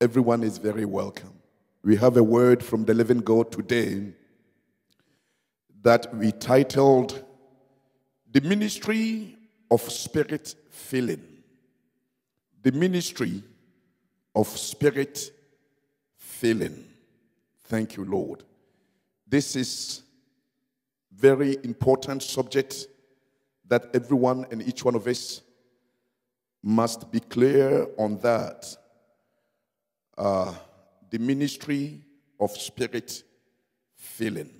Everyone is very welcome. We have a word from the living God today that we titled The Ministry of Spirit Filling. The Ministry of Spirit Filling. Thank you, Lord. This is very important subject that everyone and each one of us must be clear on that. Uh, the ministry of spirit filling.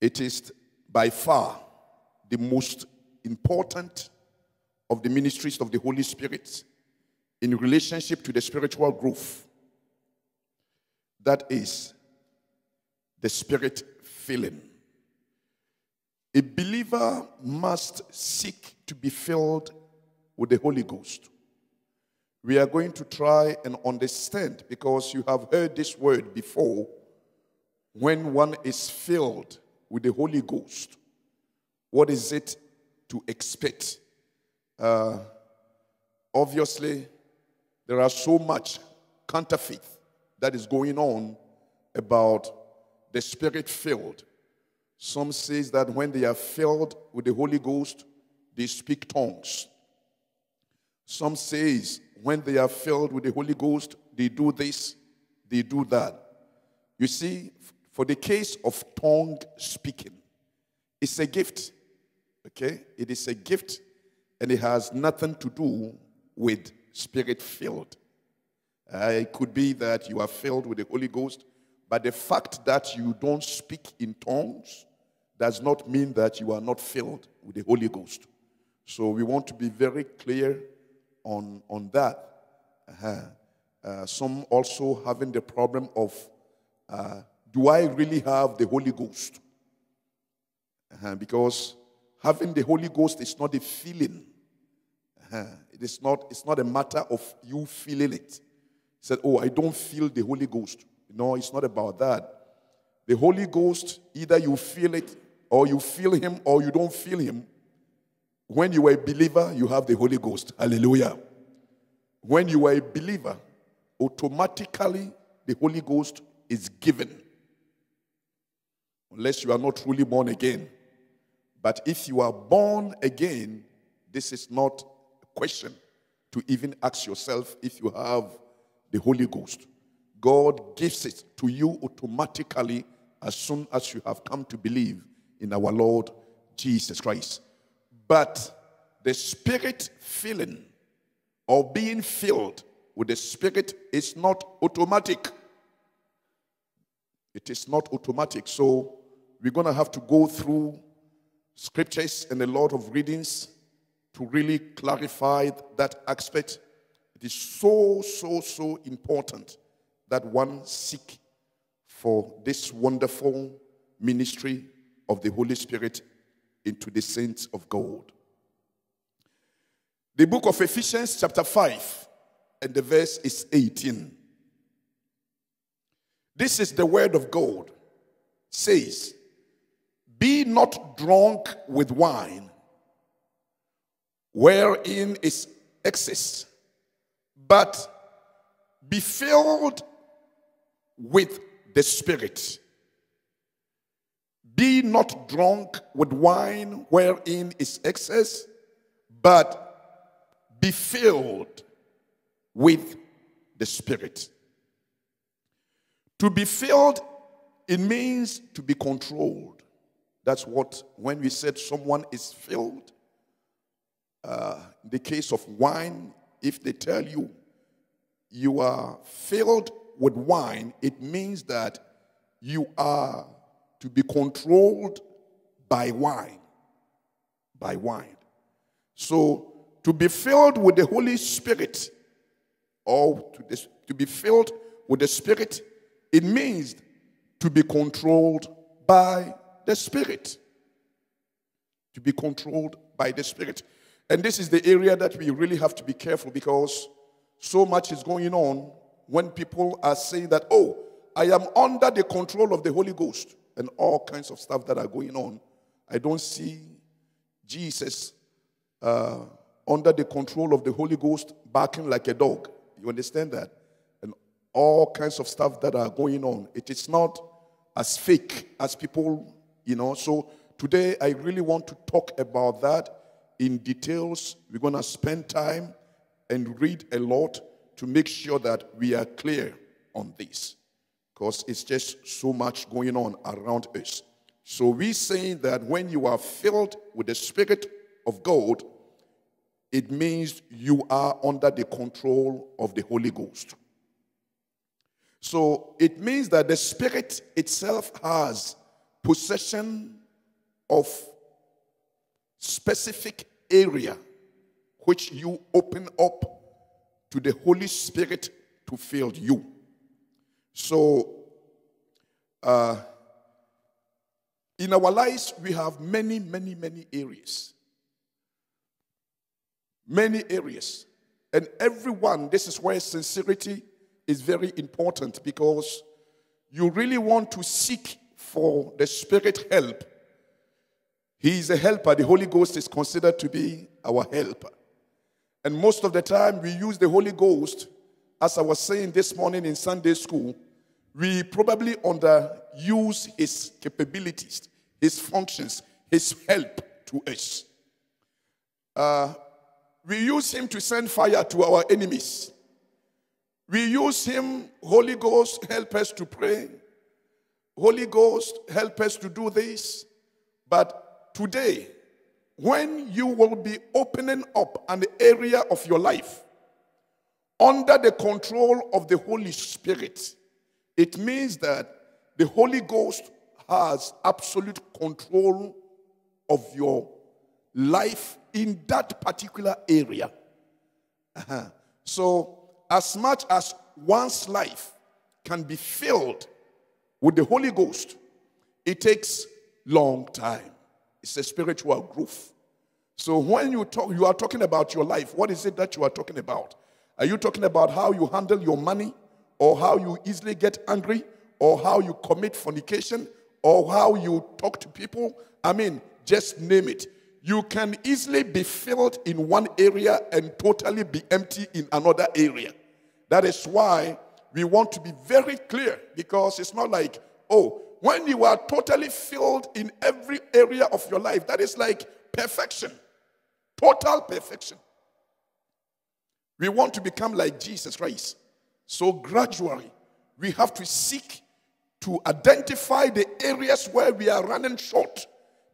It is by far the most important of the ministries of the Holy Spirit in relationship to the spiritual growth. That is the spirit filling. A believer must seek to be filled with the Holy Ghost. We are going to try and understand because you have heard this word before. When one is filled with the Holy Ghost, what is it to expect? Uh, obviously, there are so much counterfeit that is going on about the spirit filled. Some says that when they are filled with the Holy Ghost, they speak tongues. Some says when they are filled with the Holy Ghost, they do this, they do that. You see, for the case of tongue speaking, it's a gift. Okay? It is a gift and it has nothing to do with spirit filled. Uh, it could be that you are filled with the Holy Ghost, but the fact that you don't speak in tongues does not mean that you are not filled with the Holy Ghost. So we want to be very clear on, on that. Uh-huh. Uh, some also having the problem of uh, do I really have the Holy Ghost? Uh-huh. Because having the Holy Ghost is not a feeling. Uh-huh. It is not, it's not a matter of you feeling it. He said, Oh, I don't feel the Holy Ghost. No, it's not about that. The Holy Ghost, either you feel it or you feel Him or you don't feel Him. When you are a believer, you have the Holy Ghost. Hallelujah. When you are a believer, automatically the Holy Ghost is given. Unless you are not truly born again. But if you are born again, this is not a question to even ask yourself if you have the Holy Ghost. God gives it to you automatically as soon as you have come to believe in our Lord Jesus Christ. But the spirit filling or being filled with the spirit is not automatic. It is not automatic. So we're going to have to go through scriptures and a lot of readings to really clarify that aspect. It is so, so, so important that one seek for this wonderful ministry of the Holy Spirit into the saints of God. The book of Ephesians, chapter 5, and the verse is 18. This is the word of God. says, Be not drunk with wine, wherein is excess, but be filled with the Spirit. Be not drunk with wine wherein is excess, but be filled with the Spirit. To be filled, it means to be controlled. That's what, when we said someone is filled, uh, in the case of wine, if they tell you you are filled with wine, it means that you are to be controlled by wine. By wine. So, to be filled with the Holy Spirit, or to, this, to be filled with the Spirit, it means to be controlled by the Spirit. To be controlled by the Spirit. And this is the area that we really have to be careful because so much is going on when people are saying that, oh, I am under the control of the Holy Ghost and all kinds of stuff that are going on. I don't see Jesus uh, under the control of the Holy Ghost barking like a dog. You understand that? And all kinds of stuff that are going on. It is not as fake as people, you know. So today I really want to talk about that in details. We're going to spend time and read a lot to make sure that we are clear on this because it's just so much going on around us. So we saying that when you are filled with the Spirit of God, it means you are under the control of the Holy Ghost. So it means that the Spirit itself has possession of specific area which you open up to the Holy Spirit to fill you. So, uh, in our lives, we have many, many, many areas. Many areas. And everyone, this is where sincerity is very important because you really want to seek for the Spirit help. He is a helper. The Holy Ghost is considered to be our helper. And most of the time, we use the Holy Ghost, as I was saying this morning in Sunday school, we probably underuse his capabilities, his functions, his help to us. Uh, we use him to send fire to our enemies. We use him, Holy Ghost, help us to pray. Holy Ghost, help us to do this. But today, when you will be opening up an area of your life under the control of the Holy Spirit, it means that the Holy Ghost has absolute control of your life in that particular area. Uh-huh. So, as much as one's life can be filled with the Holy Ghost, it takes long time. It's a spiritual growth. So when you talk, you are talking about your life. What is it that you are talking about? Are you talking about how you handle your money, or how you easily get angry, or how you commit fornication, or how you talk to people? I mean, just name it. You can easily be filled in one area and totally be empty in another area. That is why we want to be very clear because it's not like, oh, when you are totally filled in every area of your life, that is like perfection, total perfection. We want to become like Jesus Christ. So, gradually, we have to seek to identify the areas where we are running short,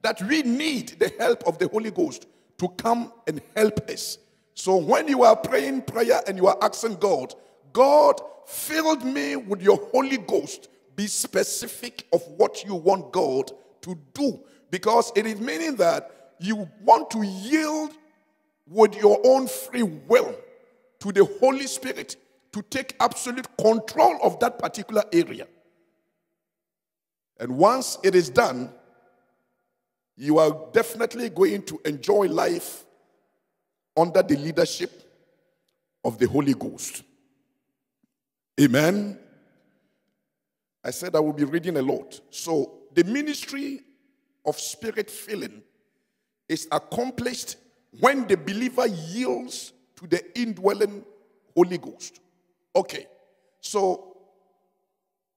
that we need the help of the Holy Ghost to come and help us. So, when you are praying prayer and you are asking God, God filled me with your Holy Ghost be specific of what you want God to do because it is meaning that you want to yield with your own free will to the Holy Spirit to take absolute control of that particular area. And once it is done, you are definitely going to enjoy life under the leadership of the Holy Ghost. Amen. I said I will be reading a lot. So, the ministry of spirit filling is accomplished when the believer yields to the indwelling Holy Ghost. Okay, so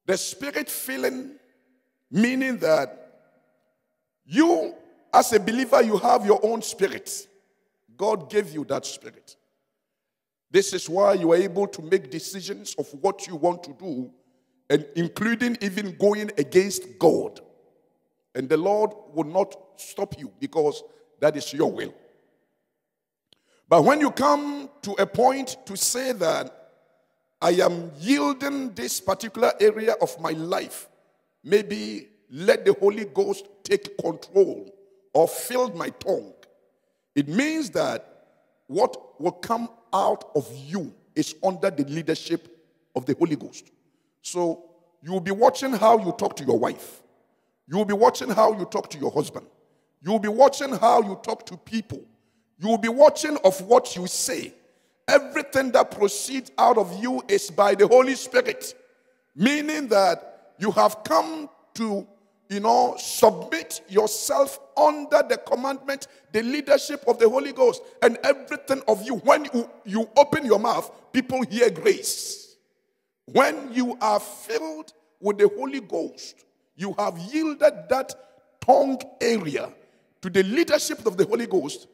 the spirit filling, meaning that you, as a believer, you have your own spirit. God gave you that spirit. This is why you are able to make decisions of what you want to do and including even going against God. And the Lord will not stop you because that is your will. But when you come to a point to say that I am yielding this particular area of my life, maybe let the Holy Ghost take control or fill my tongue, it means that what will come out of you is under the leadership of the Holy Ghost. So you will be watching how you talk to your wife. You will be watching how you talk to your husband. You will be watching how you talk to people. You will be watching of what you say. Everything that proceeds out of you is by the Holy Spirit, meaning that you have come to you know, submit yourself under the commandment, the leadership of the Holy Ghost, and everything of you. When you, you open your mouth, people hear grace. When you are filled with the Holy Ghost, you have yielded that tongue area to the leadership of the Holy Ghost.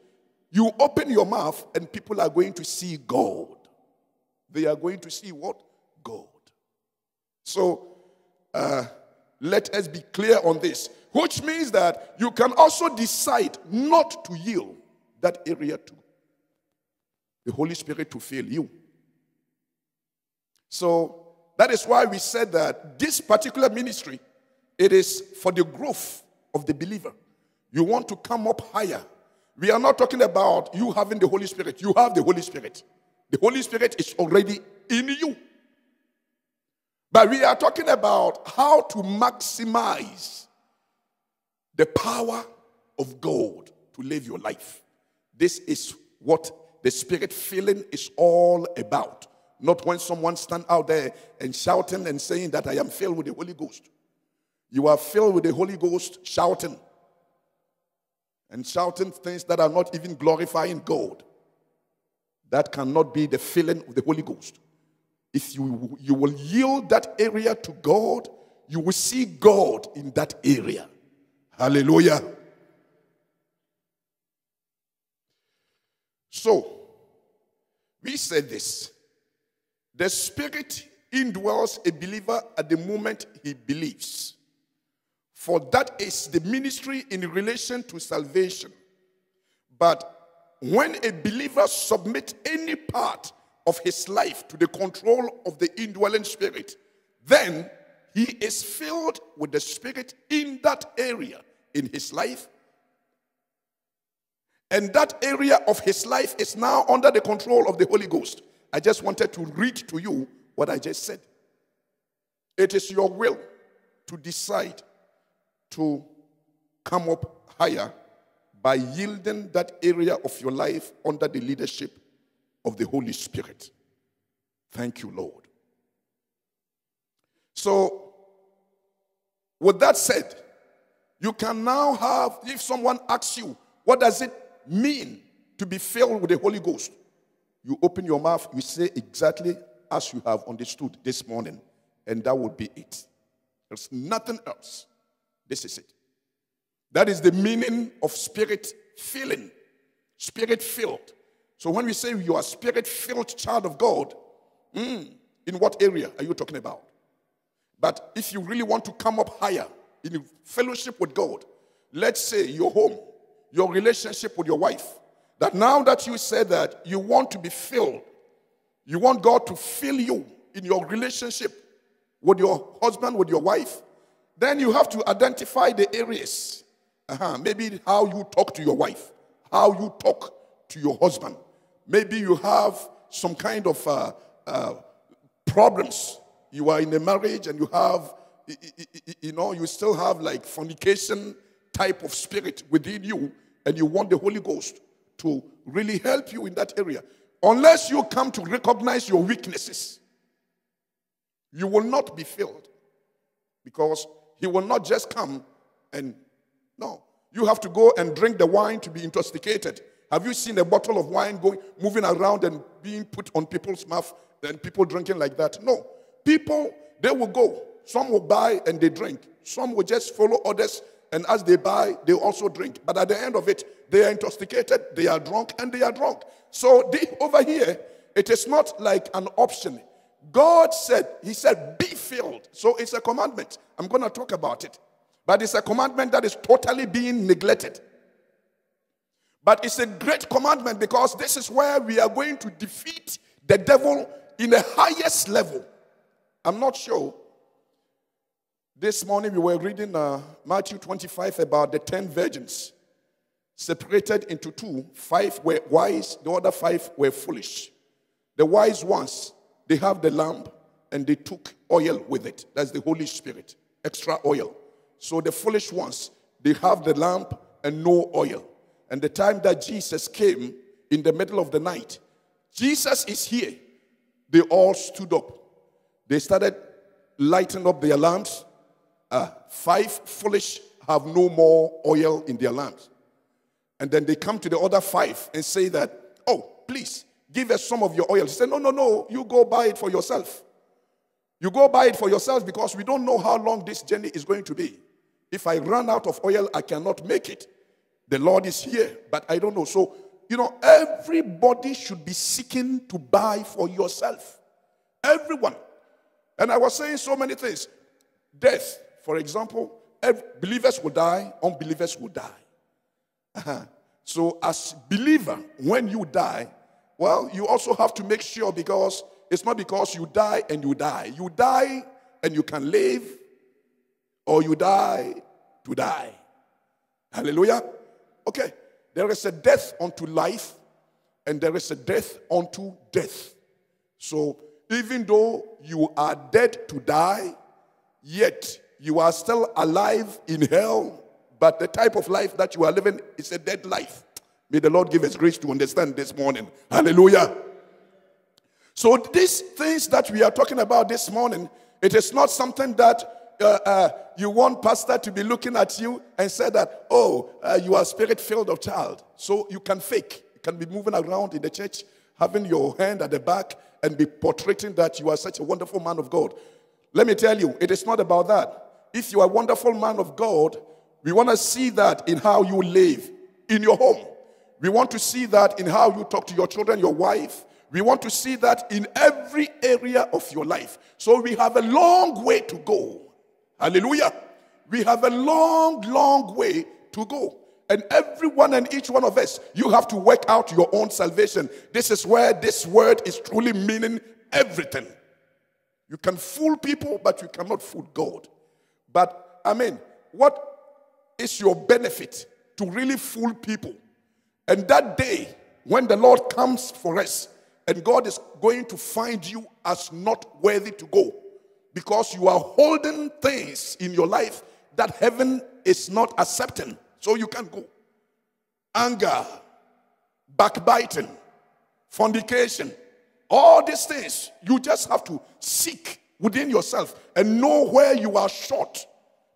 You open your mouth, and people are going to see God. They are going to see what? God. So, uh, let us be clear on this, which means that you can also decide not to yield that area to the Holy Spirit to fill you. So that is why we said that this particular ministry it is for the growth of the believer. You want to come up higher. We are not talking about you having the Holy Spirit. You have the Holy Spirit. The Holy Spirit is already in you. But we are talking about how to maximize the power of God to live your life. This is what the spirit feeling is all about. Not when someone stand out there and shouting and saying that I am filled with the Holy Ghost. You are filled with the Holy Ghost shouting and shouting things that are not even glorifying God. That cannot be the filling of the Holy Ghost. If you, you will yield that area to God, you will see God in that area. Hallelujah. So, we said this the Spirit indwells a believer at the moment he believes. For that is the ministry in relation to salvation. But when a believer submits any part of his life to the control of the indwelling spirit, then he is filled with the spirit in that area in his life. And that area of his life is now under the control of the Holy Ghost. I just wanted to read to you what I just said. It is your will to decide to come up higher by yielding that area of your life under the leadership of the Holy Spirit. Thank you, Lord. So, with that said, you can now have, if someone asks you, what does it mean to be filled with the Holy Ghost? You open your mouth, you say exactly as you have understood this morning, and that would be it. There's nothing else. This is it. That is the meaning of spirit filling, spirit filled. So when we say you are spirit filled child of God, mm, in what area are you talking about? But if you really want to come up higher in fellowship with God, let's say your home, your relationship with your wife, that now that you said that you want to be filled, you want God to fill you in your relationship with your husband, with your wife, then you have to identify the areas. Uh-huh. Maybe how you talk to your wife, how you talk to your husband, Maybe you have some kind of uh, uh, problems. You are in a marriage and you have, you know, you still have like fornication type of spirit within you, and you want the Holy Ghost to really help you in that area. Unless you come to recognize your weaknesses, you will not be filled because He will not just come and no. You have to go and drink the wine to be intoxicated. Have you seen a bottle of wine going, moving around and being put on people's mouth and people drinking like that? No. People, they will go. Some will buy and they drink. Some will just follow others and as they buy, they also drink. But at the end of it, they are intoxicated, they are drunk, and they are drunk. So they, over here, it is not like an option. God said, He said, be filled. So it's a commandment. I'm going to talk about it. But it's a commandment that is totally being neglected. But it's a great commandment because this is where we are going to defeat the devil in the highest level. I'm not sure. This morning we were reading uh, Matthew 25 about the 10 virgins separated into two. Five were wise, the other five were foolish. The wise ones, they have the lamp and they took oil with it. That's the Holy Spirit, extra oil. So the foolish ones, they have the lamp and no oil. And the time that Jesus came in the middle of the night, Jesus is here. They all stood up. They started lighting up their lamps uh, five foolish have no more oil in their lamps. And then they come to the other five and say that, oh, please, give us some of your oil. He said, no, no, no, you go buy it for yourself. You go buy it for yourself because we don't know how long this journey is going to be. If I run out of oil, I cannot make it. The Lord is here, but I don't know. So, you know, everybody should be seeking to buy for yourself. Everyone. And I was saying so many things. Death, for example, believers will die, unbelievers will die. Uh-huh. So, as believer, when you die, well, you also have to make sure because it's not because you die and you die. You die and you can live, or you die to die. Hallelujah. Okay. There is a death unto life, and there is a death unto death. So, even though you are dead to die, yet you are still alive in hell, but the type of life that you are living is a dead life. May the Lord give us grace to understand this morning. Hallelujah. So, these things that we are talking about this morning, it is not something that uh, uh, you want pastor to be looking at you and say that, oh, uh, you are spirit filled of child. So you can fake. You can be moving around in the church, having your hand at the back and be portraying that you are such a wonderful man of God. Let me tell you, it is not about that. If you are a wonderful man of God, we want to see that in how you live in your home. We want to see that in how you talk to your children, your wife. We want to see that in every area of your life. So we have a long way to go. Hallelujah. We have a long, long way to go. And everyone and each one of us, you have to work out your own salvation. This is where this word is truly meaning everything. You can fool people, but you cannot fool God. But I mean, what is your benefit to really fool people? And that day, when the Lord comes for us, and God is going to find you as not worthy to go because you are holding things in your life that heaven is not accepting. So you can't go. Anger, backbiting, fornication, all these things, you just have to seek within yourself and know where you are short.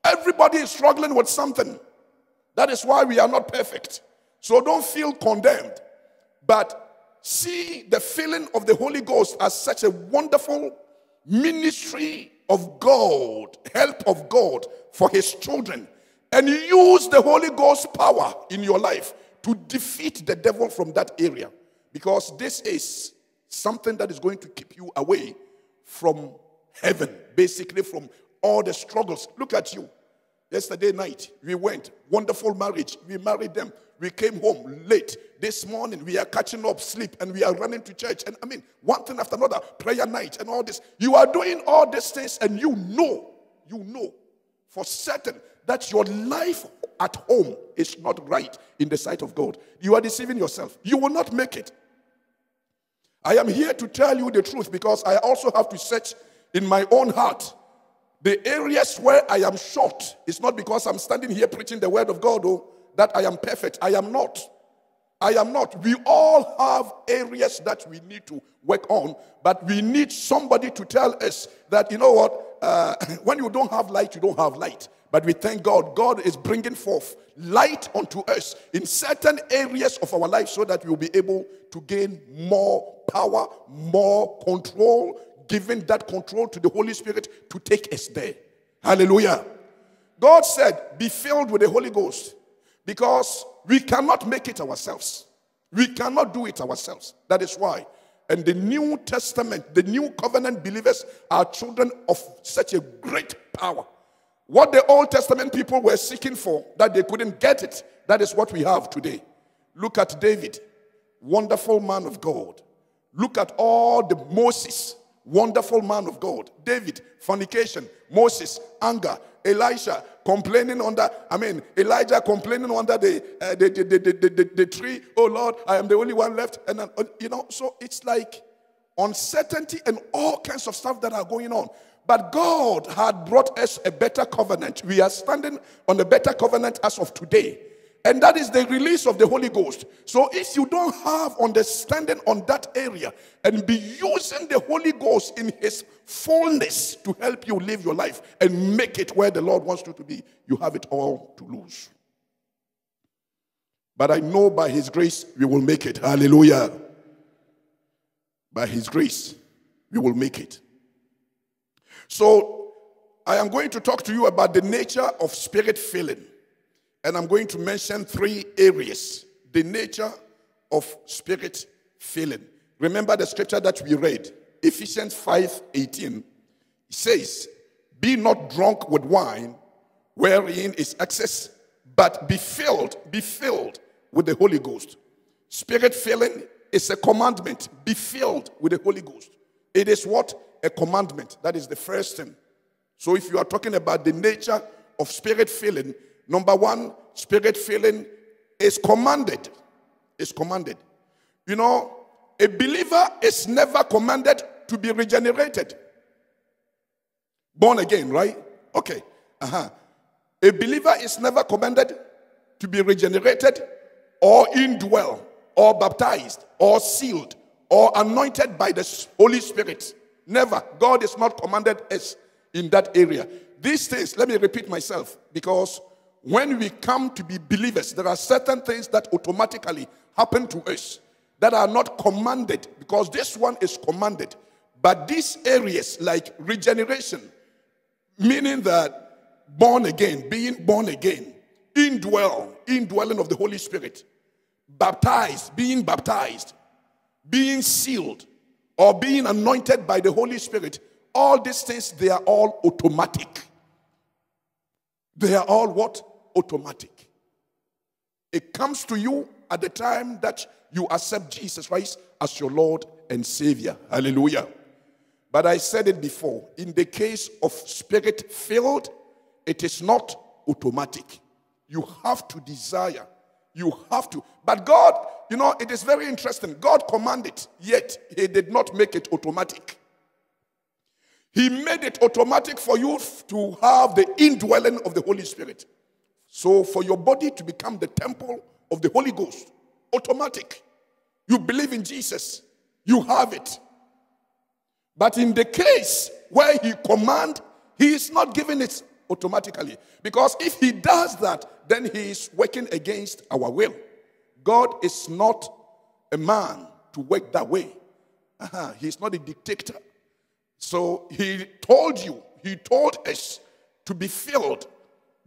Everybody is struggling with something. That is why we are not perfect. So don't feel condemned, but see the filling of the Holy Ghost as such a wonderful ministry of God, help of God for his children, and use the Holy Ghost power in your life to defeat the devil from that area. Because this is something that is going to keep you away from heaven, basically from all the struggles. Look at you. Yesterday night, we went, wonderful marriage. We married them. We came home late. This morning, we are catching up sleep and we are running to church. And I mean, one thing after another, prayer night and all this. You are doing all these things and you know, you know for certain that your life at home is not right in the sight of God. You are deceiving yourself. You will not make it. I am here to tell you the truth because I also have to search in my own heart the areas where I am short is not because I'm standing here preaching the word of God, oh, that I am perfect. I am not. I am not. We all have areas that we need to work on, but we need somebody to tell us that, you know what, uh, when you don't have light, you don't have light. But we thank God, God is bringing forth light unto us in certain areas of our life so that we'll be able to gain more power, more control, giving that control to the Holy Spirit to take us there. Hallelujah. God said, Be filled with the Holy Ghost because we cannot make it ourselves. We cannot do it ourselves. That is why. And the New Testament, the New Covenant believers are children of such a great power. What the Old Testament people were seeking for, that they couldn't get it, that is what we have today. Look at David, wonderful man of God. Look at all the Moses, wonderful man of God. David, fornication. Moses, anger. Elisha, complaining under, I mean, Elijah complaining under the, uh, the, the, the, the, the, the, tree. Oh Lord, I am the only one left. And, uh, you know, so it's like uncertainty and all kinds of stuff that are going on. But God had brought us a better covenant. We are standing on a better covenant as of today. And that is the release of the Holy Ghost. So if you don't have understanding on that area and be using the Holy Ghost in his fullness to help you live your life and make it where the Lord wants you to be, you have it all to lose. But I know by his grace we will make it. Hallelujah. By his grace we will make it. So I am going to talk to you about the nature of spirit filling. And I'm going to mention three areas the nature of spirit filling. Remember the scripture that we read, Ephesians 5 18. It says, Be not drunk with wine, wherein is excess, but be filled, be filled with the Holy Ghost. Spirit filling is a commandment. Be filled with the Holy Ghost. It is what? A commandment. That is the first thing. So if you are talking about the nature of spirit filling, Number one, spirit filling is commanded. Is commanded. You know, a believer is never commanded to be regenerated. Born again, right? Okay. Uh-huh. A believer is never commanded to be regenerated or indwell or baptized or sealed or anointed by the Holy Spirit. Never. God is not commanded us in that area. These things, let me repeat myself because when we come to be believers, there are certain things that automatically happen to us that are not commanded because this one is commanded. But these areas, like regeneration, meaning that born again, being born again, indwell, indwelling of the Holy Spirit, baptized, being baptized, being sealed, or being anointed by the Holy Spirit, all these things, they are all automatic. They are all what? Automatic. It comes to you at the time that you accept Jesus Christ as your Lord and Savior. Hallelujah. But I said it before in the case of spirit filled, it is not automatic. You have to desire. You have to. But God, you know, it is very interesting. God commanded, yet He did not make it automatic. He made it automatic for you to have the indwelling of the Holy Spirit. So, for your body to become the temple of the Holy Ghost, automatic. You believe in Jesus, you have it. But in the case where he command, he is not giving it automatically. Because if he does that, then he is working against our will. God is not a man to work that way. Uh-huh. He's not a dictator. So he told you, he told us to be filled,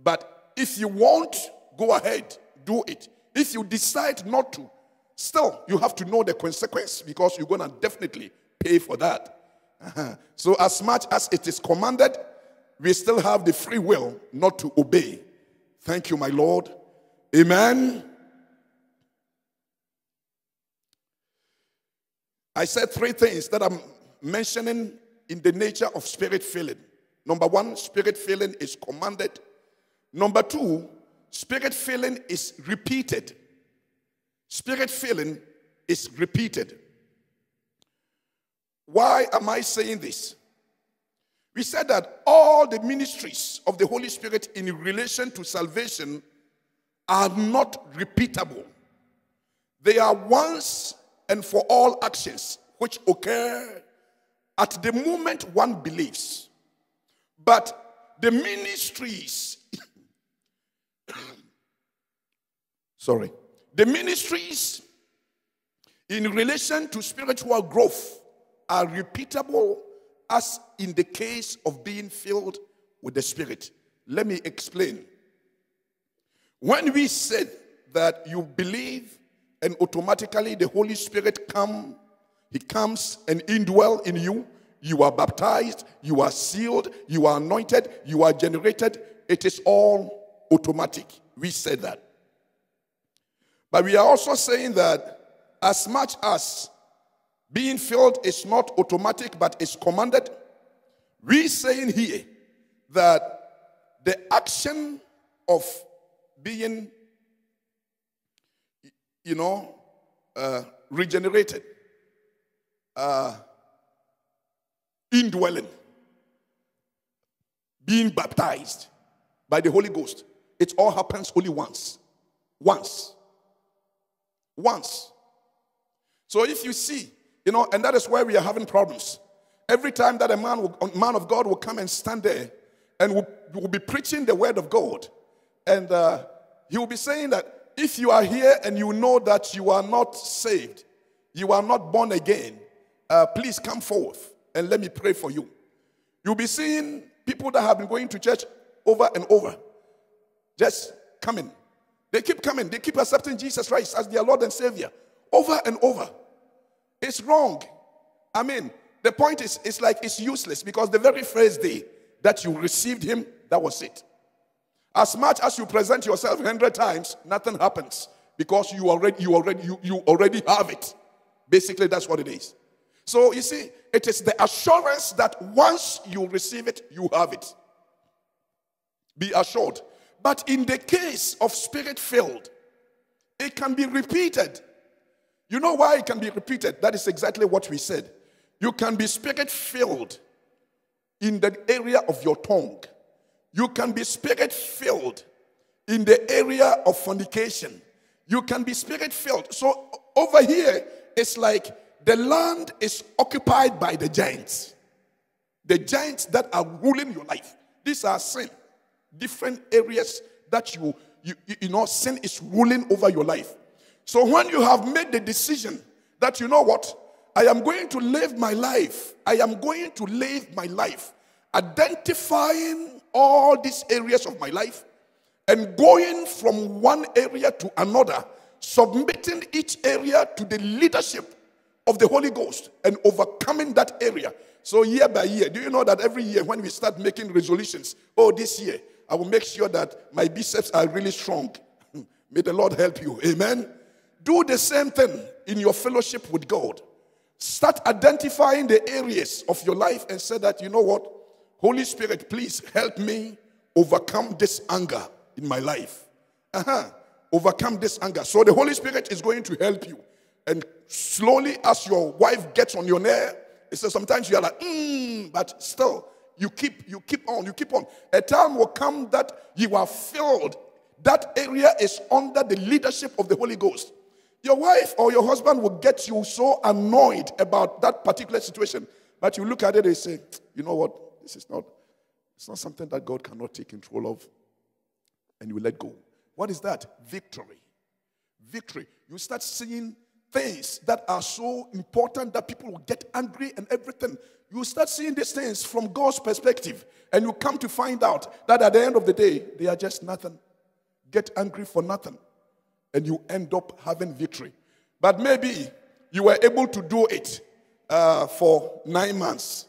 but if you want, go ahead, do it. If you decide not to, still, you have to know the consequence because you're going to definitely pay for that. Uh-huh. So, as much as it is commanded, we still have the free will not to obey. Thank you, my Lord. Amen. I said three things that I'm mentioning in the nature of spirit filling. Number one, spirit filling is commanded. Number two, spirit filling is repeated. Spirit filling is repeated. Why am I saying this? We said that all the ministries of the Holy Spirit in relation to salvation are not repeatable. They are once and for all actions which occur at the moment one believes. But the ministries Sorry. The ministries in relation to spiritual growth are repeatable as in the case of being filled with the Spirit. Let me explain. When we said that you believe and automatically the Holy Spirit come, he comes and indwell in you, you are baptized, you are sealed, you are anointed, you are generated, it is all automatic. We said that. But we are also saying that as much as being filled is not automatic but is commanded, we saying here that the action of being, you know, uh, regenerated, uh, indwelling, being baptized by the Holy Ghost, it all happens only once. Once. Once. So if you see, you know, and that is why we are having problems. Every time that a man, will, a man of God will come and stand there and will, will be preaching the word of God, and uh, he will be saying that if you are here and you know that you are not saved, you are not born again, uh, please come forth and let me pray for you. You'll be seeing people that have been going to church over and over, just coming. They keep coming, they keep accepting Jesus Christ as their Lord and Savior over and over. It's wrong. I mean, the point is, it's like it's useless because the very first day that you received Him, that was it. As much as you present yourself hundred times, nothing happens because you already, you already, you, you already have it. Basically, that's what it is. So you see, it is the assurance that once you receive it, you have it. Be assured. But in the case of spirit filled, it can be repeated. You know why it can be repeated? That is exactly what we said. You can be spirit filled in the area of your tongue. You can be spirit filled in the area of fornication. You can be spirit filled. So over here, it's like the land is occupied by the giants. The giants that are ruling your life. These are sin. Different areas that you, you, you know, sin is ruling over your life. So when you have made the decision that, you know what, I am going to live my life, I am going to live my life identifying all these areas of my life and going from one area to another, submitting each area to the leadership of the Holy Ghost and overcoming that area. So, year by year, do you know that every year when we start making resolutions, oh, this year, I will make sure that my biceps are really strong. May the Lord help you. Amen. Do the same thing in your fellowship with God. Start identifying the areas of your life and say that, you know what? Holy Spirit, please help me overcome this anger in my life. Uh-huh. Overcome this anger. So the Holy Spirit is going to help you. And slowly, as your wife gets on your nerve, it says sometimes you are like, mm, but still, you keep, you keep on, you keep on. A time will come that you are filled. That area is under the leadership of the Holy Ghost. Your wife or your husband will get you so annoyed about that particular situation, but you look at it and say, you know what? This is not, it's not something that God cannot take control of. And you let go. What is that? Victory. Victory. You start seeing things that are so important that people will get angry and everything. You start seeing these things from God's perspective, and you come to find out that at the end of the day, they are just nothing. Get angry for nothing, and you end up having victory. But maybe you were able to do it uh, for nine months,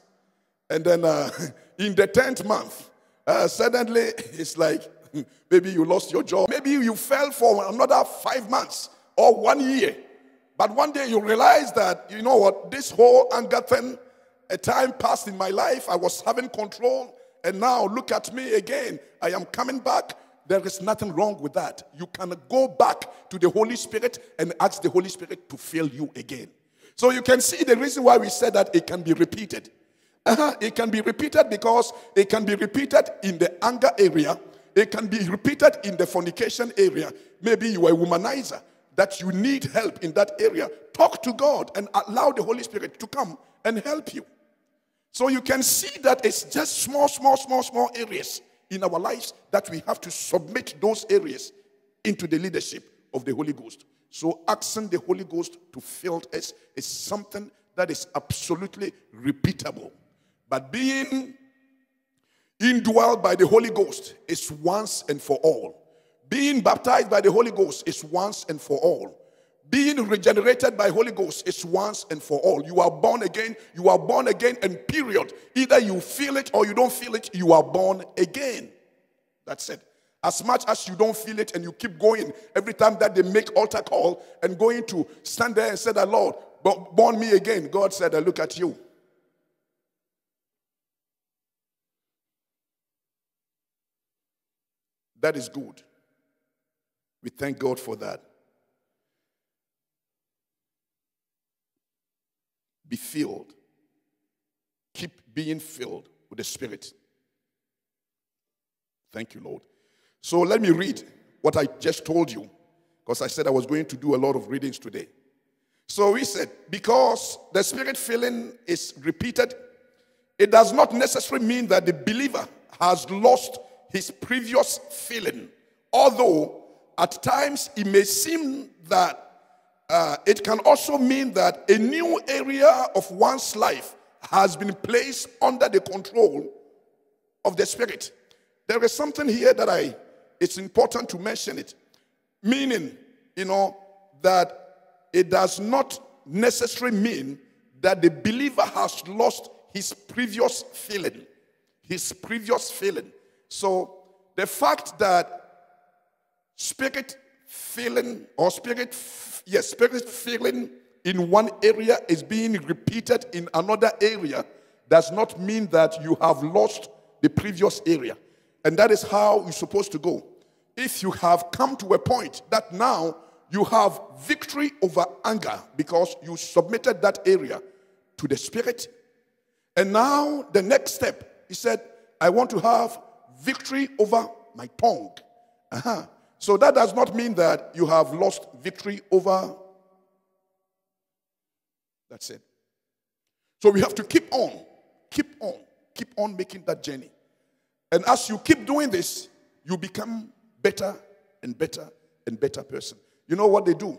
and then uh, in the tenth month, uh, suddenly it's like maybe you lost your job. Maybe you fell for another five months or one year. But one day you realize that, you know what, this whole anger thing, a time passed in my life, I was having control, and now look at me again. I am coming back. There is nothing wrong with that. You can go back to the Holy Spirit and ask the Holy Spirit to fill you again. So you can see the reason why we said that it can be repeated. Uh-huh. It can be repeated because it can be repeated in the anger area. It can be repeated in the fornication area. Maybe you are a womanizer that you need help in that area, talk to God and allow the Holy Spirit to come and help you. So you can see that it's just small, small, small, small areas in our lives that we have to submit those areas into the leadership of the Holy Ghost. So asking the Holy Ghost to fill us is something that is absolutely repeatable. But being indwelled by the Holy Ghost is once and for all. Being baptized by the Holy Ghost is once and for all. Being regenerated by Holy Ghost is once and for all. You are born again. You are born again, and period. Either you feel it or you don't feel it, you are born again. That's it. As much as you don't feel it and you keep going every time that they make altar call and going to stand there and say that, Lord, born me again. God said, I look at you. That is good. We thank God for that. Be filled. Keep being filled with the Spirit. Thank you, Lord. So let me read what I just told you because I said I was going to do a lot of readings today. So we said, because the spirit feeling is repeated, it does not necessarily mean that the believer has lost his previous feeling. Although at times it may seem that uh, it can also mean that a new area of one's life has been placed under the control of the spirit. There is something here that I it's important to mention it. Meaning, you know, that it does not necessarily mean that the believer has lost his previous feeling. His previous feeling. So the fact that spirit feeling or spirit, yes, spirit filling in one area is being repeated in another area does not mean that you have lost the previous area. And that is how you're supposed to go. If you have come to a point that now you have victory over anger because you submitted that area to the Spirit. And now the next step, he said, I want to have victory over my tongue. Uh-huh. So that does not mean that you have lost victory over. That's it. So we have to keep on, keep on, keep on making that journey. And as you keep doing this, you become better and better and better person. You know what they do?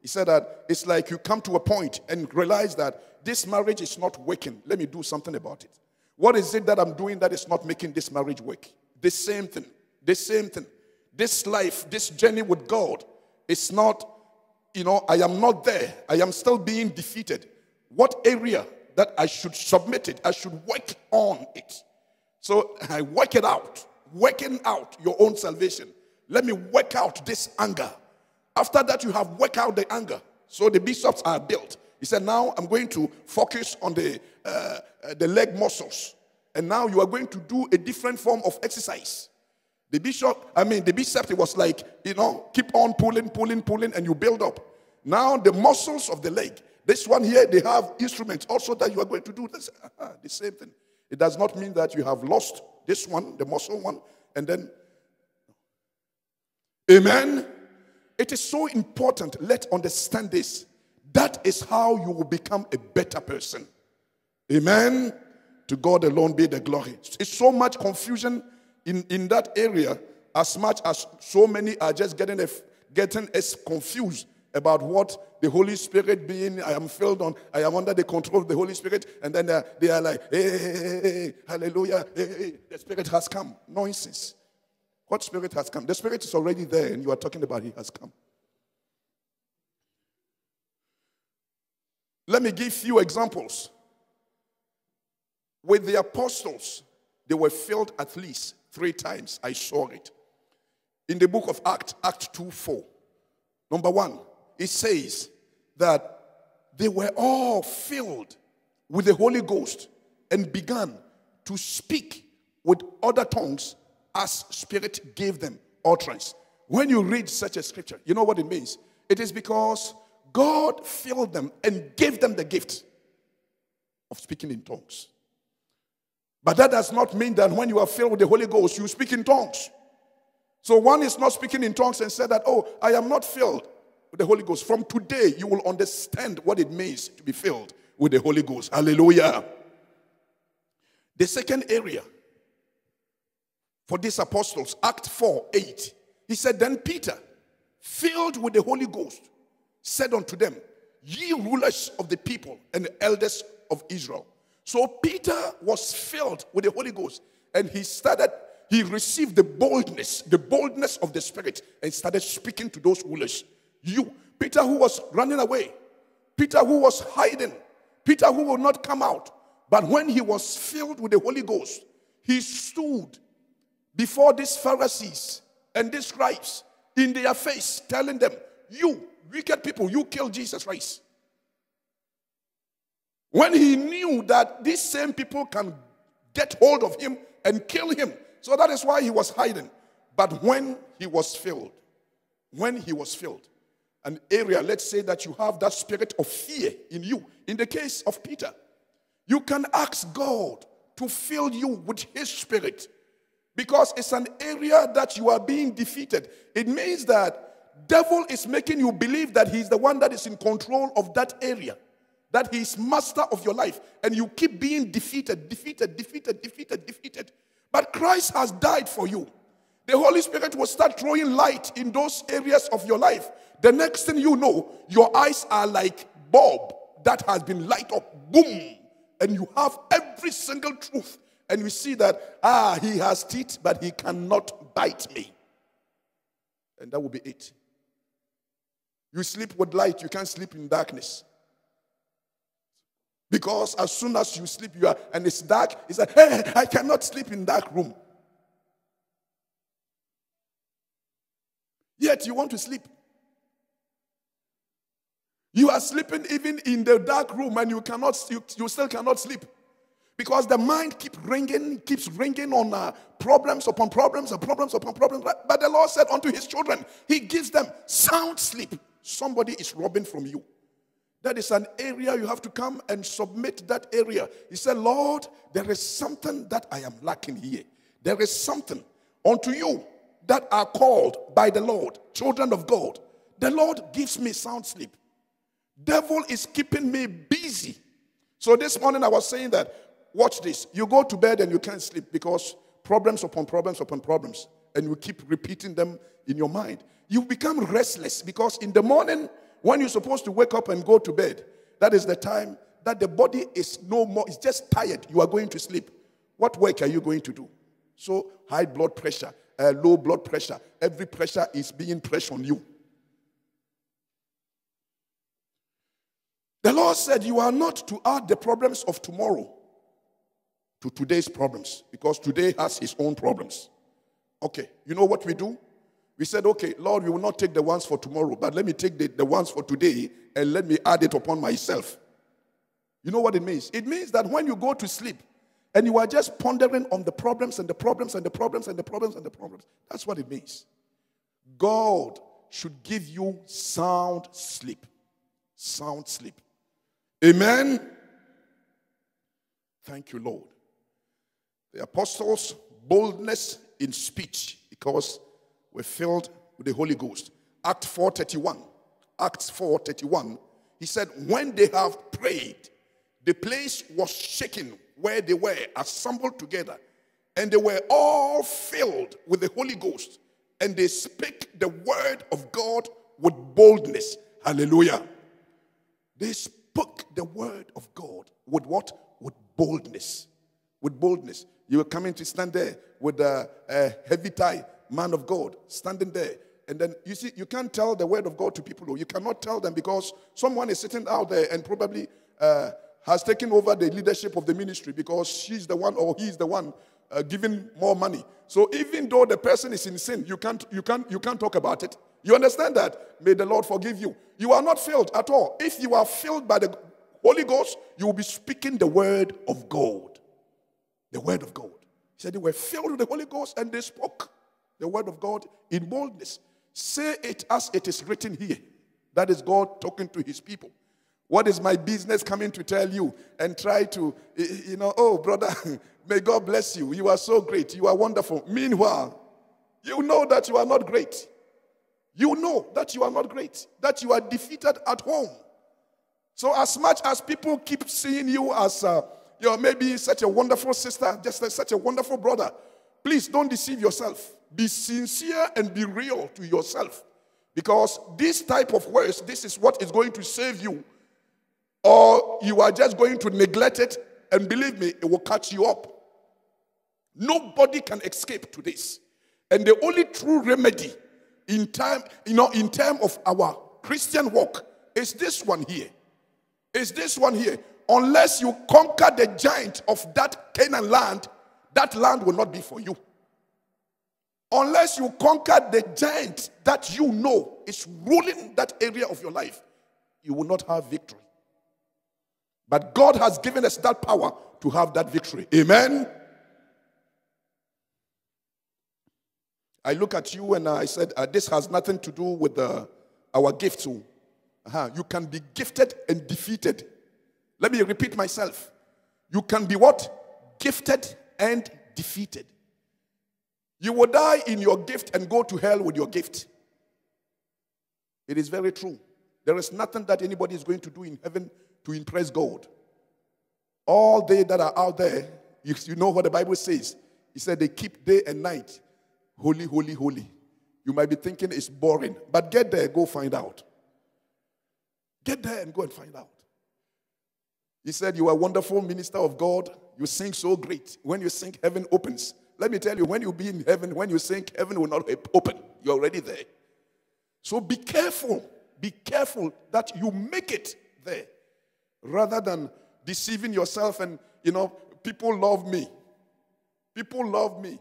He said that it's like you come to a point and realize that this marriage is not working. Let me do something about it. What is it that I'm doing that is not making this marriage work? The same thing. The same thing. This life, this journey with God, it's not, you know, I am not there. I am still being defeated. What area that I should submit it? I should work on it. So I work it out, working out your own salvation. Let me work out this anger. After that, you have worked out the anger. So the biceps are built. He said, Now I'm going to focus on the, uh, uh, the leg muscles. And now you are going to do a different form of exercise. The bicep, I mean, the bicep, it was like, you know, keep on pulling, pulling, pulling, and you build up. Now the muscles of the leg. This one here, they have instruments also that you are going to do this, the same thing. It does not mean that you have lost this one, the muscle one, and then. Amen. It is so important. Let's understand this. That is how you will become a better person. Amen. To God alone be the glory. It's so much confusion in, in that area, as much as so many are just getting, a, getting as confused about what the Holy Spirit being, I am filled on, I am under the control of the Holy Spirit, and then they are, they are like, hey, hey, hey, hey hallelujah, hey, the Spirit has come. Nonsense. What Spirit has come? The Spirit is already there, and you are talking about He has come. Let me give you examples. With the apostles, they were filled at least three times. I saw it. In the book of Acts, Act 2 4. Number one, it says that they were all filled with the Holy Ghost and began to speak with other tongues as Spirit gave them utterance. When you read such a scripture, you know what it means? It is because God filled them and gave them the gift of speaking in tongues. But that does not mean that when you are filled with the Holy Ghost, you speak in tongues. So one is not speaking in tongues and said that, oh, I am not filled with the Holy Ghost. From today, you will understand what it means to be filled with the Holy Ghost. Hallelujah. The second area for these apostles, Act 4 8, he said, Then Peter, filled with the Holy Ghost, said unto them, Ye rulers of the people and the elders of Israel. So Peter was filled with the Holy Ghost and he started, he received the boldness, the boldness of the Spirit, and started speaking to those rulers. You, Peter, who was running away, Peter, who was hiding, Peter, who would not come out. But when he was filled with the Holy Ghost, he stood before these Pharisees and these scribes in their face, telling them, You wicked people, you killed Jesus Christ. When he knew that these same people can get hold of him and kill him. So that is why he was hiding. But when he was filled, when he was filled, an area, let's say that you have that spirit of fear in you. In the case of Peter, you can ask God to fill you with his spirit because it's an area that you are being defeated. It means that devil is making you believe that he's the one that is in control of that area that he is master of your life and you keep being defeated defeated defeated defeated defeated. But christ has died for you. The holy spirit will start throwing light in those areas of your life. The next thing you know your eyes are like bulb that has been light up. Boom! And you have every single truth. And we see that ah he has teeth but he cannot bite me. And that will be it. You sleep with light, you can't sleep in darkness. Because as soon as you sleep, you are, and it's dark, it's like, hey, I cannot sleep in dark room. Yet you want to sleep. You are sleeping even in the dark room and you cannot, you, you still cannot sleep. Because the mind keeps ringing, keeps ringing on uh, problems upon problems and problems upon problems. But the Lord said unto his children, He gives them sound sleep. Somebody is robbing from you. That is an area you have to come and submit that area. He said, Lord, there is something that I am lacking here. There is something unto you that are called by the Lord, children of God. The Lord gives me sound sleep. Devil is keeping me busy. So this morning I was saying that, watch this. You go to bed and you can't sleep because problems upon problems upon problems, and you keep repeating them in your mind you become restless because in the morning, when you're supposed to wake up and go to bed, that is the time that the body is no more, it's just tired. You are going to sleep. What work are you going to do? So, high blood pressure, uh, low blood pressure, every pressure is being pressed on you. The Lord said, You are not to add the problems of tomorrow to today's problems because today has its own problems. Okay, you know what we do? We said, okay, Lord, we will not take the ones for tomorrow, but let me take the, the ones for today and let me add it upon myself. You know what it means? It means that when you go to sleep and you are just pondering on the problems and the problems and the problems and the problems and the problems, that's what it means. God should give you sound sleep. Sound sleep. Amen. Thank you, Lord. The apostles' boldness in speech because were filled with the Holy Ghost. Act 4:31. Acts 4:31. He said, when they have prayed, the place was shaken where they were assembled together, and they were all filled with the Holy Ghost, and they spake the word of God with boldness. Hallelujah. They spoke the word of God with what? With boldness. With boldness. You were coming to stand there with a, a heavy tie man of God standing there. And then you see, you can't tell the word of God to people. You cannot tell them because someone is sitting out there and probably uh, has taken over the leadership of the ministry because she's the one or he's the one uh, giving more money. So even though the person is in sin, you can't, you can't, you can't talk about it. You understand that? May the Lord forgive you. You are not filled at all. If you are filled by the Holy Ghost, you will be speaking the word of God. The word of God. He said they were filled with the Holy Ghost and they spoke the word of God in boldness. Say it as it is written here. That is God talking to his people. What is my business coming to tell you and try to, you know, oh, brother, may God bless you. You are so great. You are wonderful. Meanwhile, you know that you are not great. You know that you are not great, that you are defeated at home. So, as much as people keep seeing you as uh, you're maybe such a wonderful sister, just such a wonderful brother, please don't deceive yourself be sincere and be real to yourself. Because this type of words, this is what is going to save you. Or you are just going to neglect it, and believe me, it will catch you up. Nobody can escape to this. And the only true remedy in time, you know, in terms of our Christian walk is this one here. Is this one here. Unless you conquer the giant of that Canaan land, that land will not be for you. Unless you conquer the giant that you know is ruling that area of your life, you will not have victory. But God has given us that power to have that victory. Amen. I look at you and I said, uh, This has nothing to do with uh, our gifts. Uh-huh. You can be gifted and defeated. Let me repeat myself. You can be what? Gifted and defeated. You will die in your gift and go to hell with your gift. It is very true. There is nothing that anybody is going to do in heaven to impress God. All they that are out there, you, you know what the Bible says. He said they keep day and night holy, holy, holy. You might be thinking it's boring, but get there, go find out. Get there and go and find out. He said, You are a wonderful minister of God. You sing so great. When you sing, heaven opens. Let me tell you, when you be in heaven, when you sing, heaven will not open. You're already there. So be careful. Be careful that you make it there rather than deceiving yourself and, you know, people love me. People love me.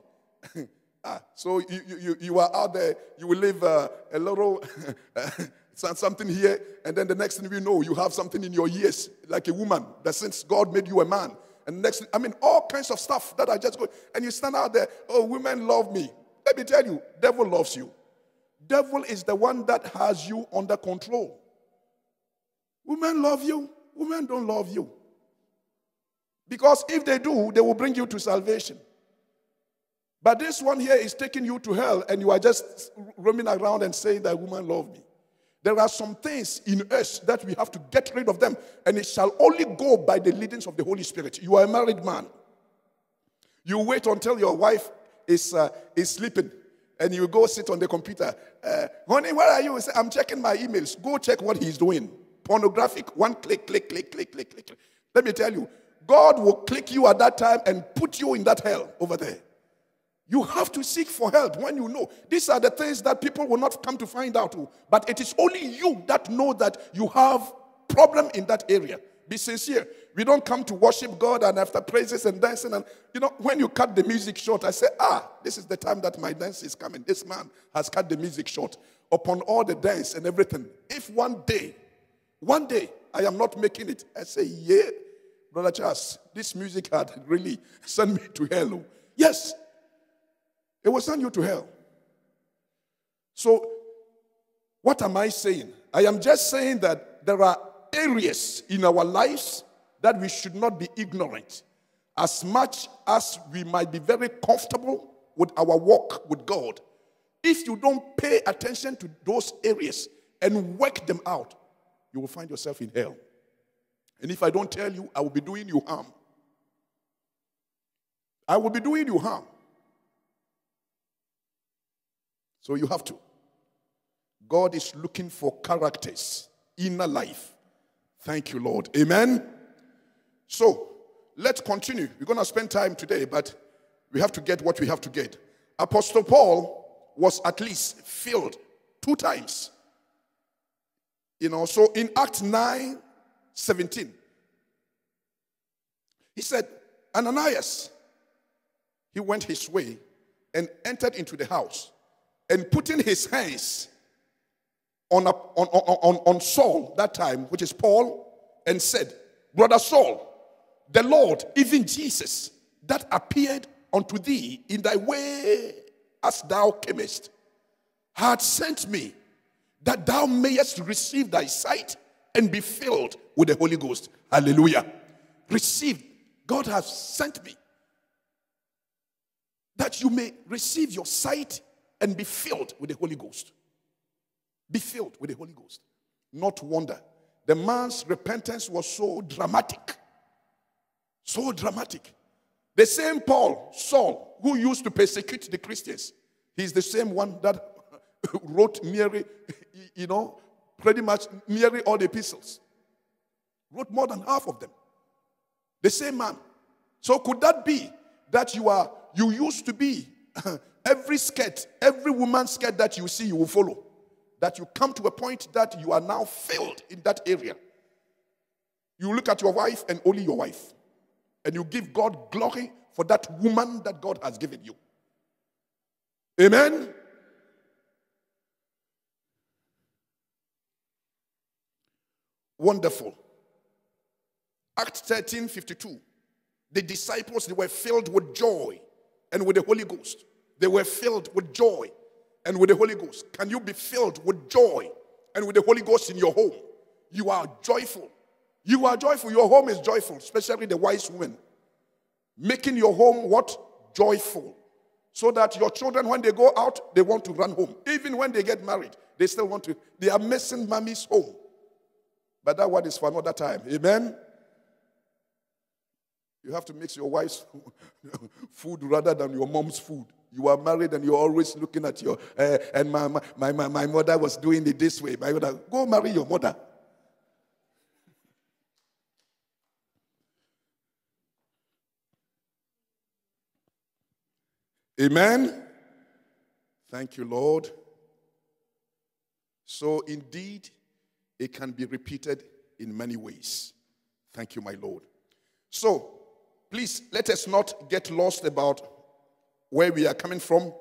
ah, so you, you, you are out there, you will leave uh, a little something here, and then the next thing you know, you have something in your ears, like a woman that since God made you a man. And next, I mean, all kinds of stuff that I just go, and you stand out there, oh, women love me. Let me tell you, devil loves you. Devil is the one that has you under control. Women love you, women don't love you. Because if they do, they will bring you to salvation. But this one here is taking you to hell, and you are just roaming around and saying that woman love me. There are some things in us that we have to get rid of them, and it shall only go by the leadings of the Holy Spirit. You are a married man. You wait until your wife is, uh, is sleeping, and you go sit on the computer. Uh, honey, where are you? Say, I'm checking my emails. Go check what he's doing. Pornographic. One click, click, click, click, click, click. Let me tell you, God will click you at that time and put you in that hell over there. You have to seek for help when you know. These are the things that people will not come to find out. But it is only you that know that you have problem in that area. Be sincere. We don't come to worship God and after praises and dancing and you know when you cut the music short, I say, ah, this is the time that my dance is coming. This man has cut the music short upon all the dance and everything. If one day, one day I am not making it, I say, yeah, brother Charles, this music had really sent me to hell. Yes, it will send you to hell. So, what am I saying? I am just saying that there are areas in our lives that we should not be ignorant. As much as we might be very comfortable with our walk with God, if you don't pay attention to those areas and work them out, you will find yourself in hell. And if I don't tell you, I will be doing you harm. I will be doing you harm. So you have to. God is looking for characters, inner life. Thank you, Lord. Amen. So let's continue. We're going to spend time today, but we have to get what we have to get. Apostle Paul was at least filled two times. You know, so in Acts 9 17, he said, Ananias, he went his way and entered into the house and putting his hands on, a, on, on, on Saul that time, which is Paul, and said, Brother Saul, the Lord, even Jesus, that appeared unto thee in thy way as thou camest, had sent me that thou mayest receive thy sight and be filled with the Holy Ghost. Hallelujah. Receive. God has sent me that you may receive your sight and be filled with the Holy Ghost. Be filled with the Holy Ghost. Not wonder. The man's repentance was so dramatic. So dramatic. The same Paul, Saul, who used to persecute the Christians, he's the same one that wrote nearly, you know, pretty much nearly all the epistles. Wrote more than half of them. The same man. So could that be that you are you used to be Every skirt, every woman's skirt that you see, you will follow. That you come to a point that you are now filled in that area. You look at your wife and only your wife. And you give God glory for that woman that God has given you. Amen. Wonderful. Act 13 52. The disciples, they were filled with joy and with the Holy Ghost. They were filled with joy and with the Holy Ghost. Can you be filled with joy and with the Holy Ghost in your home? You are joyful. You are joyful. Your home is joyful, especially the wise woman. Making your home what? Joyful. So that your children, when they go out, they want to run home. Even when they get married, They still want to, they are missing mommy's home. But that one is for another time. Amen. You have to mix your wife's food rather than your mom's food. You are married and you're always looking at your, uh, and my, my, my, my mother was doing it this way. My mother, go marry your mother. Amen. Thank you, Lord. So, indeed, it can be repeated in many ways. Thank you, my Lord. So, please let us not get lost about where we are coming from.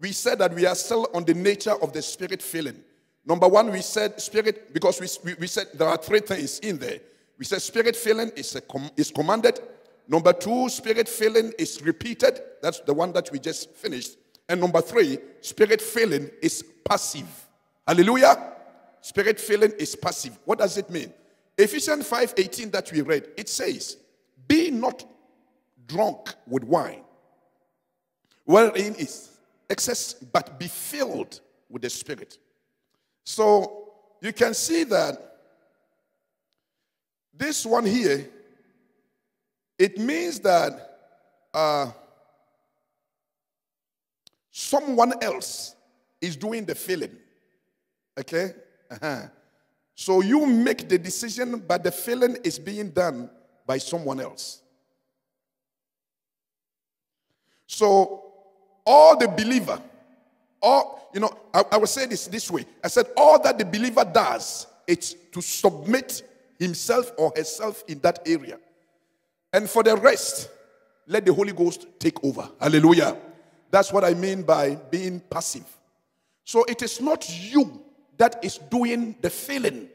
We said that we are still on the nature of the spirit filling. Number one, we said spirit, because we, we, we said there are three things in there. We said spirit filling is, a com, is commanded. Number two, spirit filling is repeated. That's the one that we just finished. And number three, spirit filling is passive. Hallelujah. Spirit filling is passive. What does it mean? Ephesians 5:18 that we read, it says, Be not drunk with wine, wherein is excess, but be filled with the Spirit. So you can see that this one here, it means that uh, someone else is doing the filling. Okay? Uh-huh. So you make the decision, but the filling is being done by someone else. So all the believer, all you know, I, I will say this this way. I said all that the believer does, is to submit himself or herself in that area. And for the rest, let the Holy Ghost take over. Hallelujah. That's what I mean by being passive. So it is not you that is doing the filling.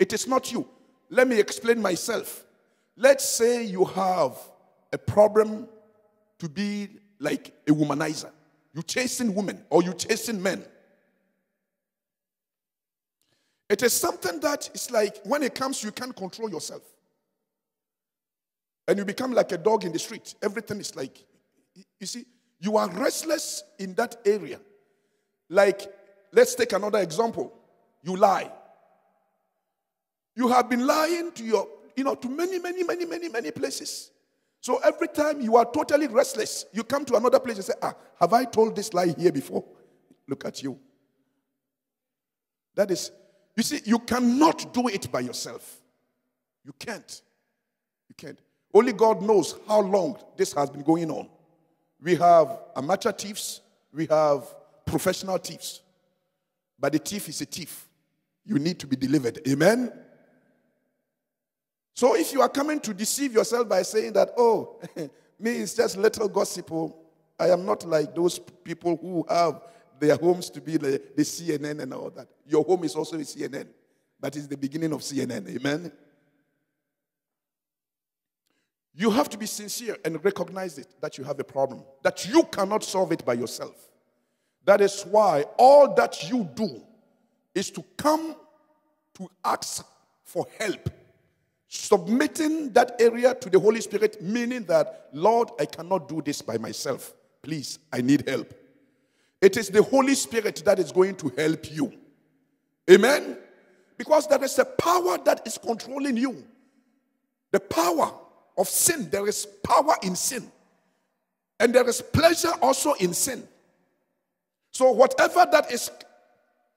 It is not you. Let me explain myself. Let's say you have a problem to be like a womanizer. You chasing women or you chasing men. It is something that is like when it comes, you can't control yourself. And you become like a dog in the street. Everything is like, you see, you are restless in that area. Like Let's take another example. You lie. You have been lying to your, you know, to many, many, many, many, many places. So every time you are totally restless, you come to another place and say, Ah, have I told this lie here before? Look at you. That is, you see, you cannot do it by yourself. You can't. You can't. Only God knows how long this has been going on. We have amateur thieves, we have professional thieves. But the thief is a thief. You need to be delivered. Amen? So if you are coming to deceive yourself by saying that, oh, me is just little gossip, I am not like those people who have their homes to be the, the CNN and all that. Your home is also a CNN, but it's the beginning of CNN. Amen? You have to be sincere and recognize it that you have a problem, that you cannot solve it by yourself. That is why all that you do is to come to ask for help. Submitting that area to the Holy Spirit, meaning that, Lord, I cannot do this by myself. Please, I need help. It is the Holy Spirit that is going to help you. Amen? Because there is a power that is controlling you. The power of sin. There is power in sin. And there is pleasure also in sin. So whatever that is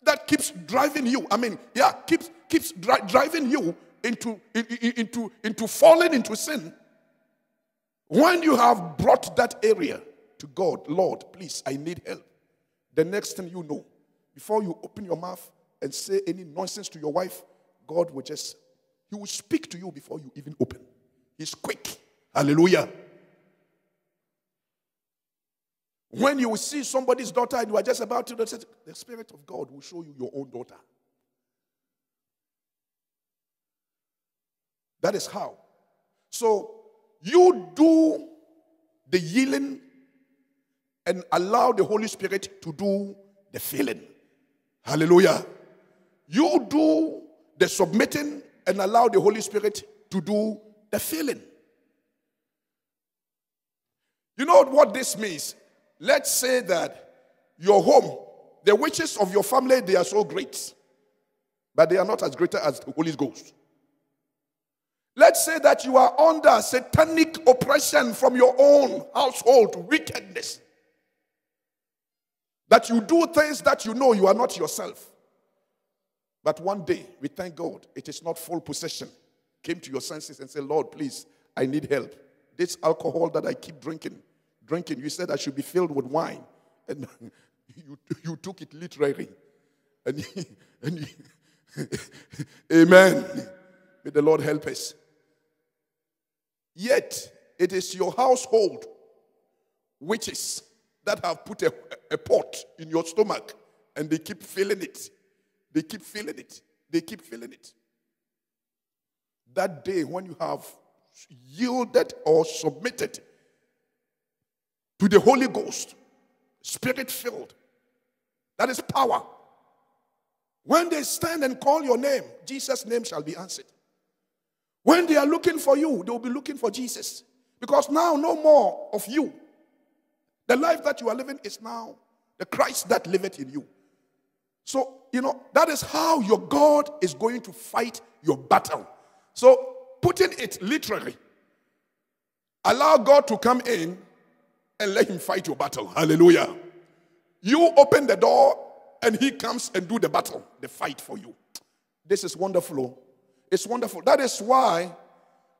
that keeps driving you, I mean, yeah, keeps keeps dri- driving you into, into, into falling into sin. When you have brought that area to God, Lord, please, I need help. The next thing you know, before you open your mouth and say any nonsense to your wife, God will just, He will speak to you before you even open. He's quick. Hallelujah. When you will see somebody's daughter and you are just about to, the Spirit of God will show you your own daughter. That is how. So you do the healing and allow the Holy Spirit to do the filling. Hallelujah. You do the submitting and allow the Holy Spirit to do the filling. You know what this means? Let's say that your home, the witches of your family, they are so great, but they are not as greater as the Holy Ghost. Let's say that you are under satanic oppression from your own household, wickedness. That you do things that you know you are not yourself. But one day, we thank God, it is not full possession. Came to your senses and said, Lord, please, I need help. This alcohol that I keep drinking, drinking, you said I should be filled with wine. And you, you took it literally. And, and amen. May the Lord help us. Yet, it is your household witches that have put a, a pot in your stomach and they keep filling it. They keep filling it. They keep filling it. That day when you have yielded or submitted to the Holy Ghost, spirit filled, that is power. When they stand and call your name, Jesus' name shall be answered. When they are looking for you, they will be looking for Jesus. Because now, no more of you. The life that you are living is now the Christ that liveth in you. So, you know, that is how your God is going to fight your battle. So, putting it literally, allow God to come in and let him fight your battle. Hallelujah. You open the door and he comes and do the battle, the fight for you. This is wonderful. Oh. It's wonderful. That is why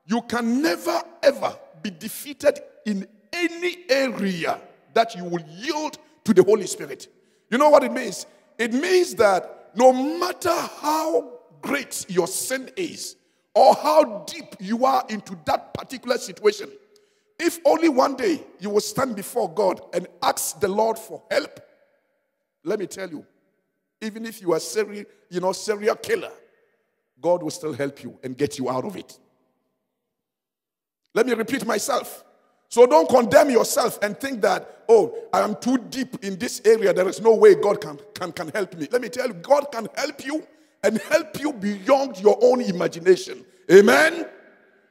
you can never ever be defeated in any area that you will yield to the Holy Spirit. You know what it means? It means that no matter how great your sin is or how deep you are into that particular situation, if only one day you will stand before God and ask the Lord for help, let me tell you, even if you are serial, you know, serial killer, God will still help you and get you out of it. Let me repeat myself. So don't condemn yourself and think that, oh, I am too deep in this area. There is no way God can, can, can help me. Let me tell you, God can help you and help you beyond your own imagination. Amen.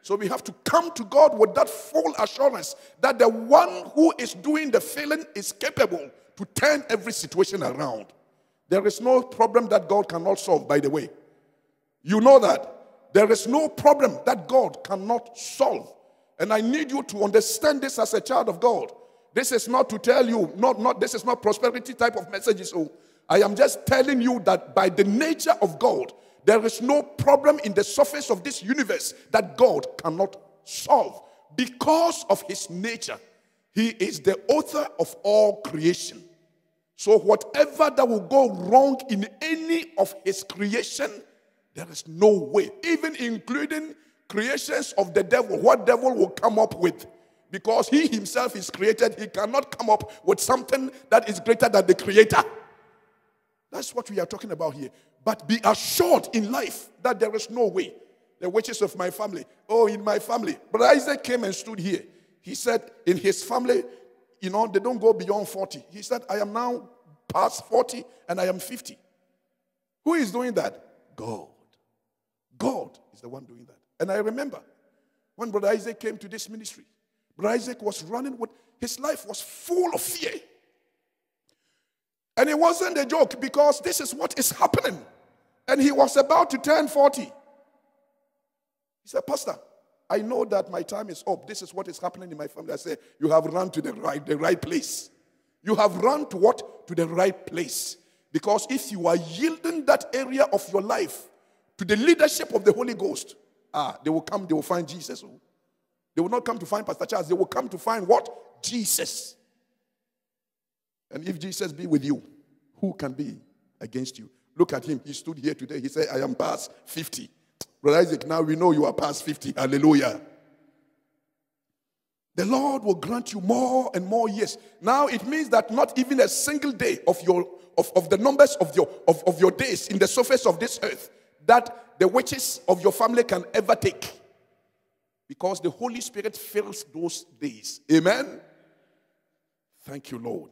So we have to come to God with that full assurance that the one who is doing the filling is capable to turn every situation around. There is no problem that God cannot solve, by the way. You know that. There is no problem that God cannot solve. And I need you to understand this as a child of God. This is not to tell you, not, not this is not prosperity type of messages. So I am just telling you that by the nature of God, there is no problem in the surface of this universe that God cannot solve. Because of his nature, he is the author of all creation. So, whatever that will go wrong in any of his creation, there is no way, even including creations of the devil, what devil will come up with. Because he himself is created, he cannot come up with something that is greater than the creator. That's what we are talking about here. But be assured in life that there is no way. The witches of my family, oh, in my family. But Isaac came and stood here. He said, in his family, you know, they don't go beyond 40. He said, I am now past 40 and I am 50. Who is doing that? God. God is the one doing that. And I remember when Brother Isaac came to this ministry, Brother Isaac was running with his life was full of fear. And it wasn't a joke because this is what is happening. And he was about to turn 40. He said, Pastor, I know that my time is up. This is what is happening in my family. I said, You have run to the right, the right place. You have run to what? To the right place. Because if you are yielding that area of your life to the leadership of the Holy Ghost, ah, they will come, they will find Jesus. They will not come to find Pastor Charles, they will come to find what? Jesus. And if Jesus be with you, who can be against you? Look at him. He stood here today. He said, I am past 50. Brother Isaac, now we know you are past 50. Hallelujah. The Lord will grant you more and more years. Now it means that not even a single day of your of, of the numbers of your of, of your days in the surface of this earth that the witches of your family can ever take. Because the Holy Spirit fills those days. Amen. Thank you, Lord.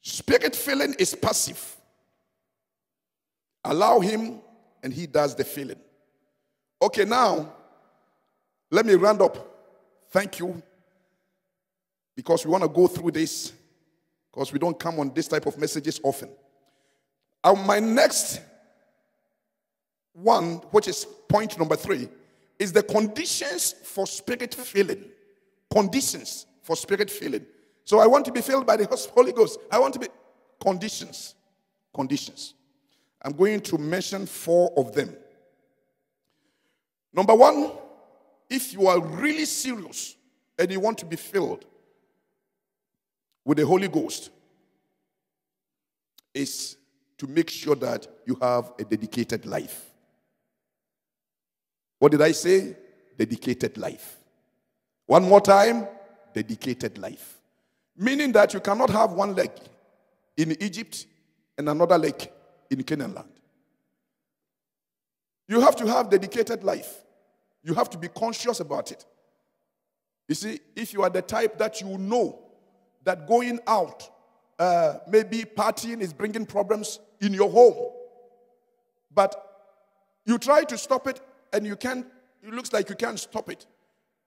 Spirit filling is passive. Allow him and he does the filling. Okay, now let me round up. Thank you. Because we want to go through this because we don't come on this type of messages often. Uh, my next one, which is point number three, is the conditions for spirit filling. Conditions for spirit filling. So I want to be filled by the Holy Ghost. I want to be conditions. Conditions. I'm going to mention four of them. Number one, if you are really serious and you want to be filled with the Holy Ghost, is to make sure that you have a dedicated life. What did I say? Dedicated life. One more time dedicated life. Meaning that you cannot have one leg in Egypt and another leg in Canaan land. You have to have dedicated life. You have to be conscious about it. You see, if you are the type that you know that going out, uh, maybe partying is bringing problems in your home, but you try to stop it and you can't, it looks like you can't stop it.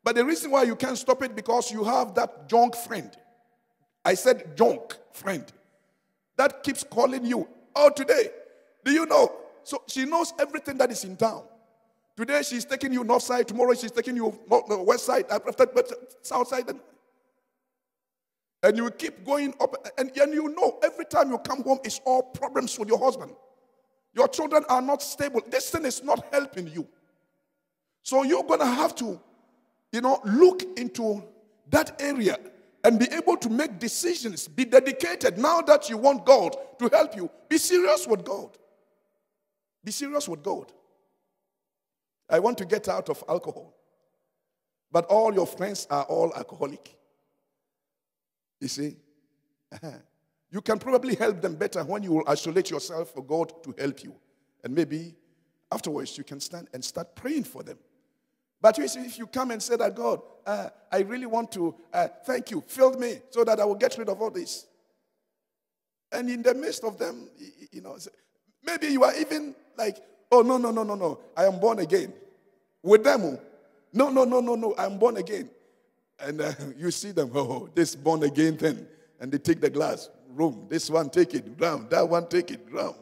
But the reason why you can't stop it because you have that junk friend. I said junk friend. That keeps calling you. Oh, today, do you know? So she knows everything that is in town. Today she's taking you north side, tomorrow she's taking you west side, after south side. And you keep going up, and, and you know every time you come home, it's all problems with your husband. Your children are not stable. This thing is not helping you. So you're going to have to, you know, look into that area and be able to make decisions. Be dedicated. Now that you want God to help you, be serious with God. Be serious with God. I want to get out of alcohol. But all your friends are all alcoholic. You see? You can probably help them better when you will isolate yourself for God to help you. And maybe afterwards you can stand and start praying for them. But you see, if you come and say that, God, uh, I really want to uh, thank you, fill me so that I will get rid of all this. And in the midst of them, you know, maybe you are even like, oh, no, no, no, no, no, I am born again. With them, oh, no, no, no, no, no, I'm born again. And uh, you see them, oh, this born again thing. And they take the glass, room. This one take it round. That one take it round.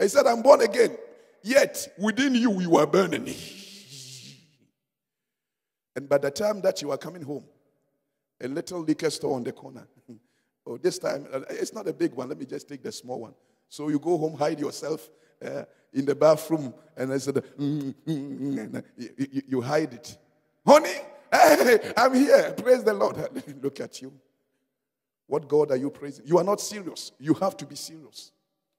He said, I'm born again. Yet within you, you are burning. And by the time that you are coming home, a little liquor store on the corner. oh, this time, uh, it's not a big one. Let me just take the small one. So you go home, hide yourself uh, in the bathroom, and I said, mm, mm, mm, you, you, hide it. Honey, hey, I'm here. Praise the Lord. Look at you. What God are you praising? You are not serious. You have to be serious.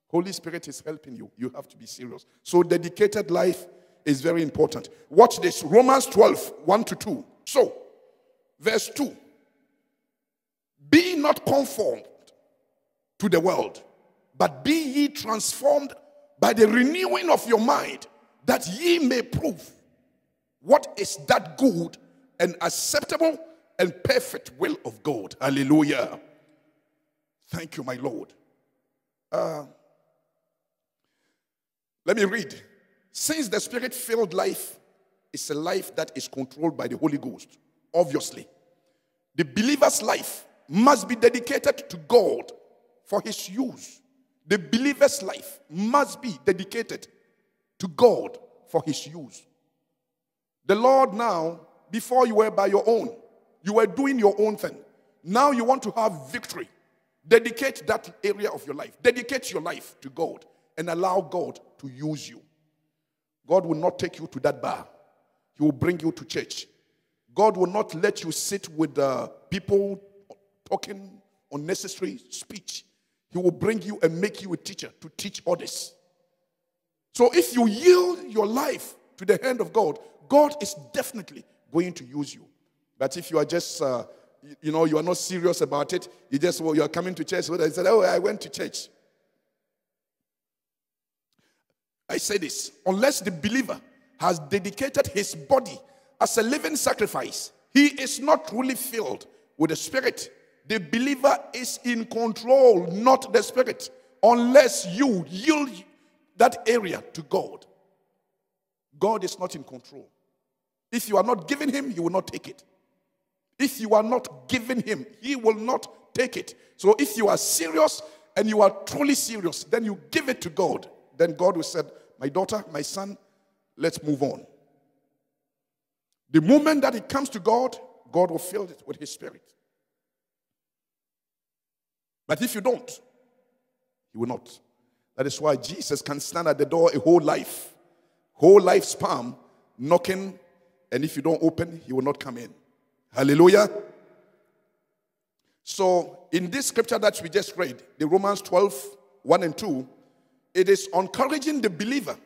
Holy Spirit is helping you. You have to be serious. So, dedicated life is very important. Watch this Romans 12, 1 to 2. So, verse 2 Be not conformed to the world, but be ye transformed by the renewing of your mind, that ye may prove what is that good and acceptable and perfect will of God. Hallelujah. Thank you, my Lord. Uh, let me read since the spirit filled life is a life that is controlled by the Holy Ghost, obviously, the believer's life must be dedicated to God for his use. The believer's life must be dedicated to God for his use. The Lord now, before you were by your own, you were doing your own thing. Now you want to have victory. Dedicate that area of your life. Dedicate your life to God and allow God to use you. God will not take you to that bar. He will bring you to church. God will not let you sit with uh, people talking unnecessary speech. He will bring you and make you a teacher to teach others. So if you yield your life to the hand of God, God is definitely going to use you. But if you are just, uh, you know, you are not serious about it, you just, well, you are coming to church, so I said, oh, I went to church. I say this unless the believer has dedicated his body as a living sacrifice, he is not truly filled with the Spirit. The believer is in control, not the Spirit, unless you yield that area to God. God is not in control. If you are not giving Him, He will not take it. If you are not giving Him, He will not take it. So if you are serious and you are truly serious, then you give it to God. Then God will say, My daughter, my son, let's move on. The moment that it comes to God, God will fill it with His Spirit. But if you don't, He will not. That is why Jesus can stand at the door a whole life, whole life span, knocking, and if you don't open, He will not come in. Hallelujah. So, in this scripture that we just read, the Romans 12, 1 and 2, it is encouraging the believer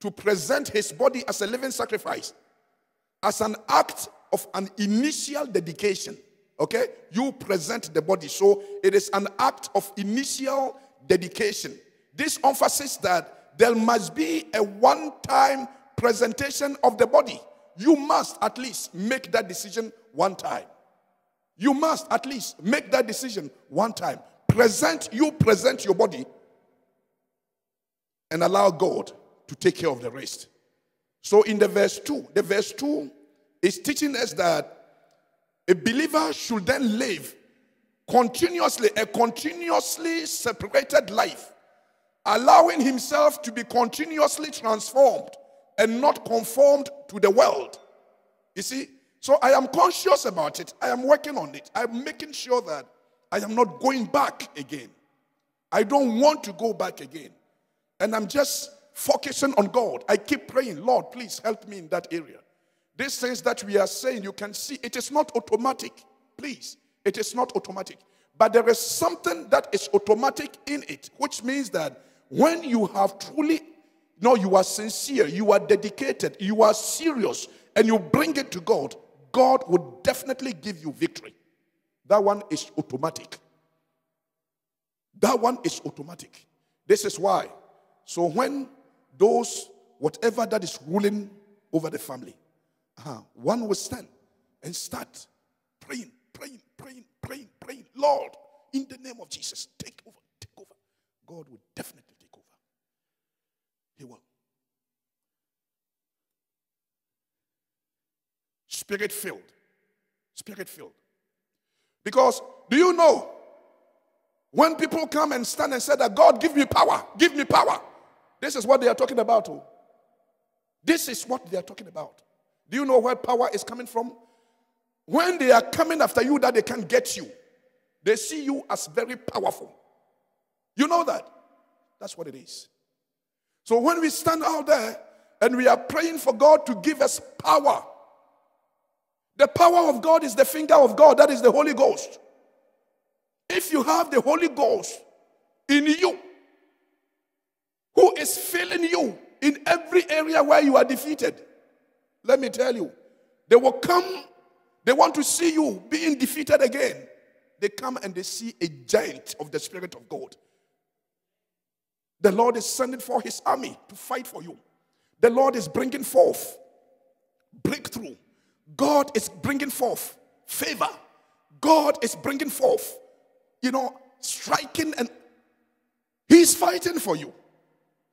to present his body as a living sacrifice, as an act of an initial dedication. Okay? You present the body. So, it is an act of initial dedication. This emphasis that there must be a one time presentation of the body. You must at least make that decision one time. You must at least make that decision one time. Present, you present your body and allow God to take care of the rest. So in the verse 2, the verse 2 is teaching us that a believer should then live continuously, a continuously separated life, allowing himself to be continuously transformed and not conformed to the world. You see, so I am conscious about it. I am working on it. I'm making sure that I am not going back again. I don't want to go back again. And I'm just focusing on God. I keep praying, Lord, please help me in that area. These things that we are saying, you can see it is not automatic. Please, it is not automatic. But there is something that is automatic in it, which means that when you have truly, no, you are sincere, you are dedicated, you are serious, and you bring it to God, God would definitely give you victory. That one is automatic. That one is automatic. This is why. So when those, whatever that is ruling over the family, uh, one will stand and start praying, praying, praying, praying, praying. Lord, in the name of Jesus, take over, take over. God will definitely. He will. Spirit filled. Spirit filled. Because do you know when people come and stand and say that God give me power, give me power. This is what they are talking about. Oh. This is what they are talking about. Do you know where power is coming from? When they are coming after you that they can get you, they see you as very powerful. You know that? That's what it is. So when we stand out there and we are praying for God to give us power, the power of God is the finger of God, that is the Holy Ghost. If you have the Holy Ghost in you, who is filling you in every area where you are defeated, let me tell you, they will come, they want to see you being defeated again. They come and they see a giant of the Spirit of God. The Lord is sending for his army to fight for you. The Lord is bringing forth breakthrough God is bringing forth favor. God is bringing forth, you know, striking and He's fighting for you.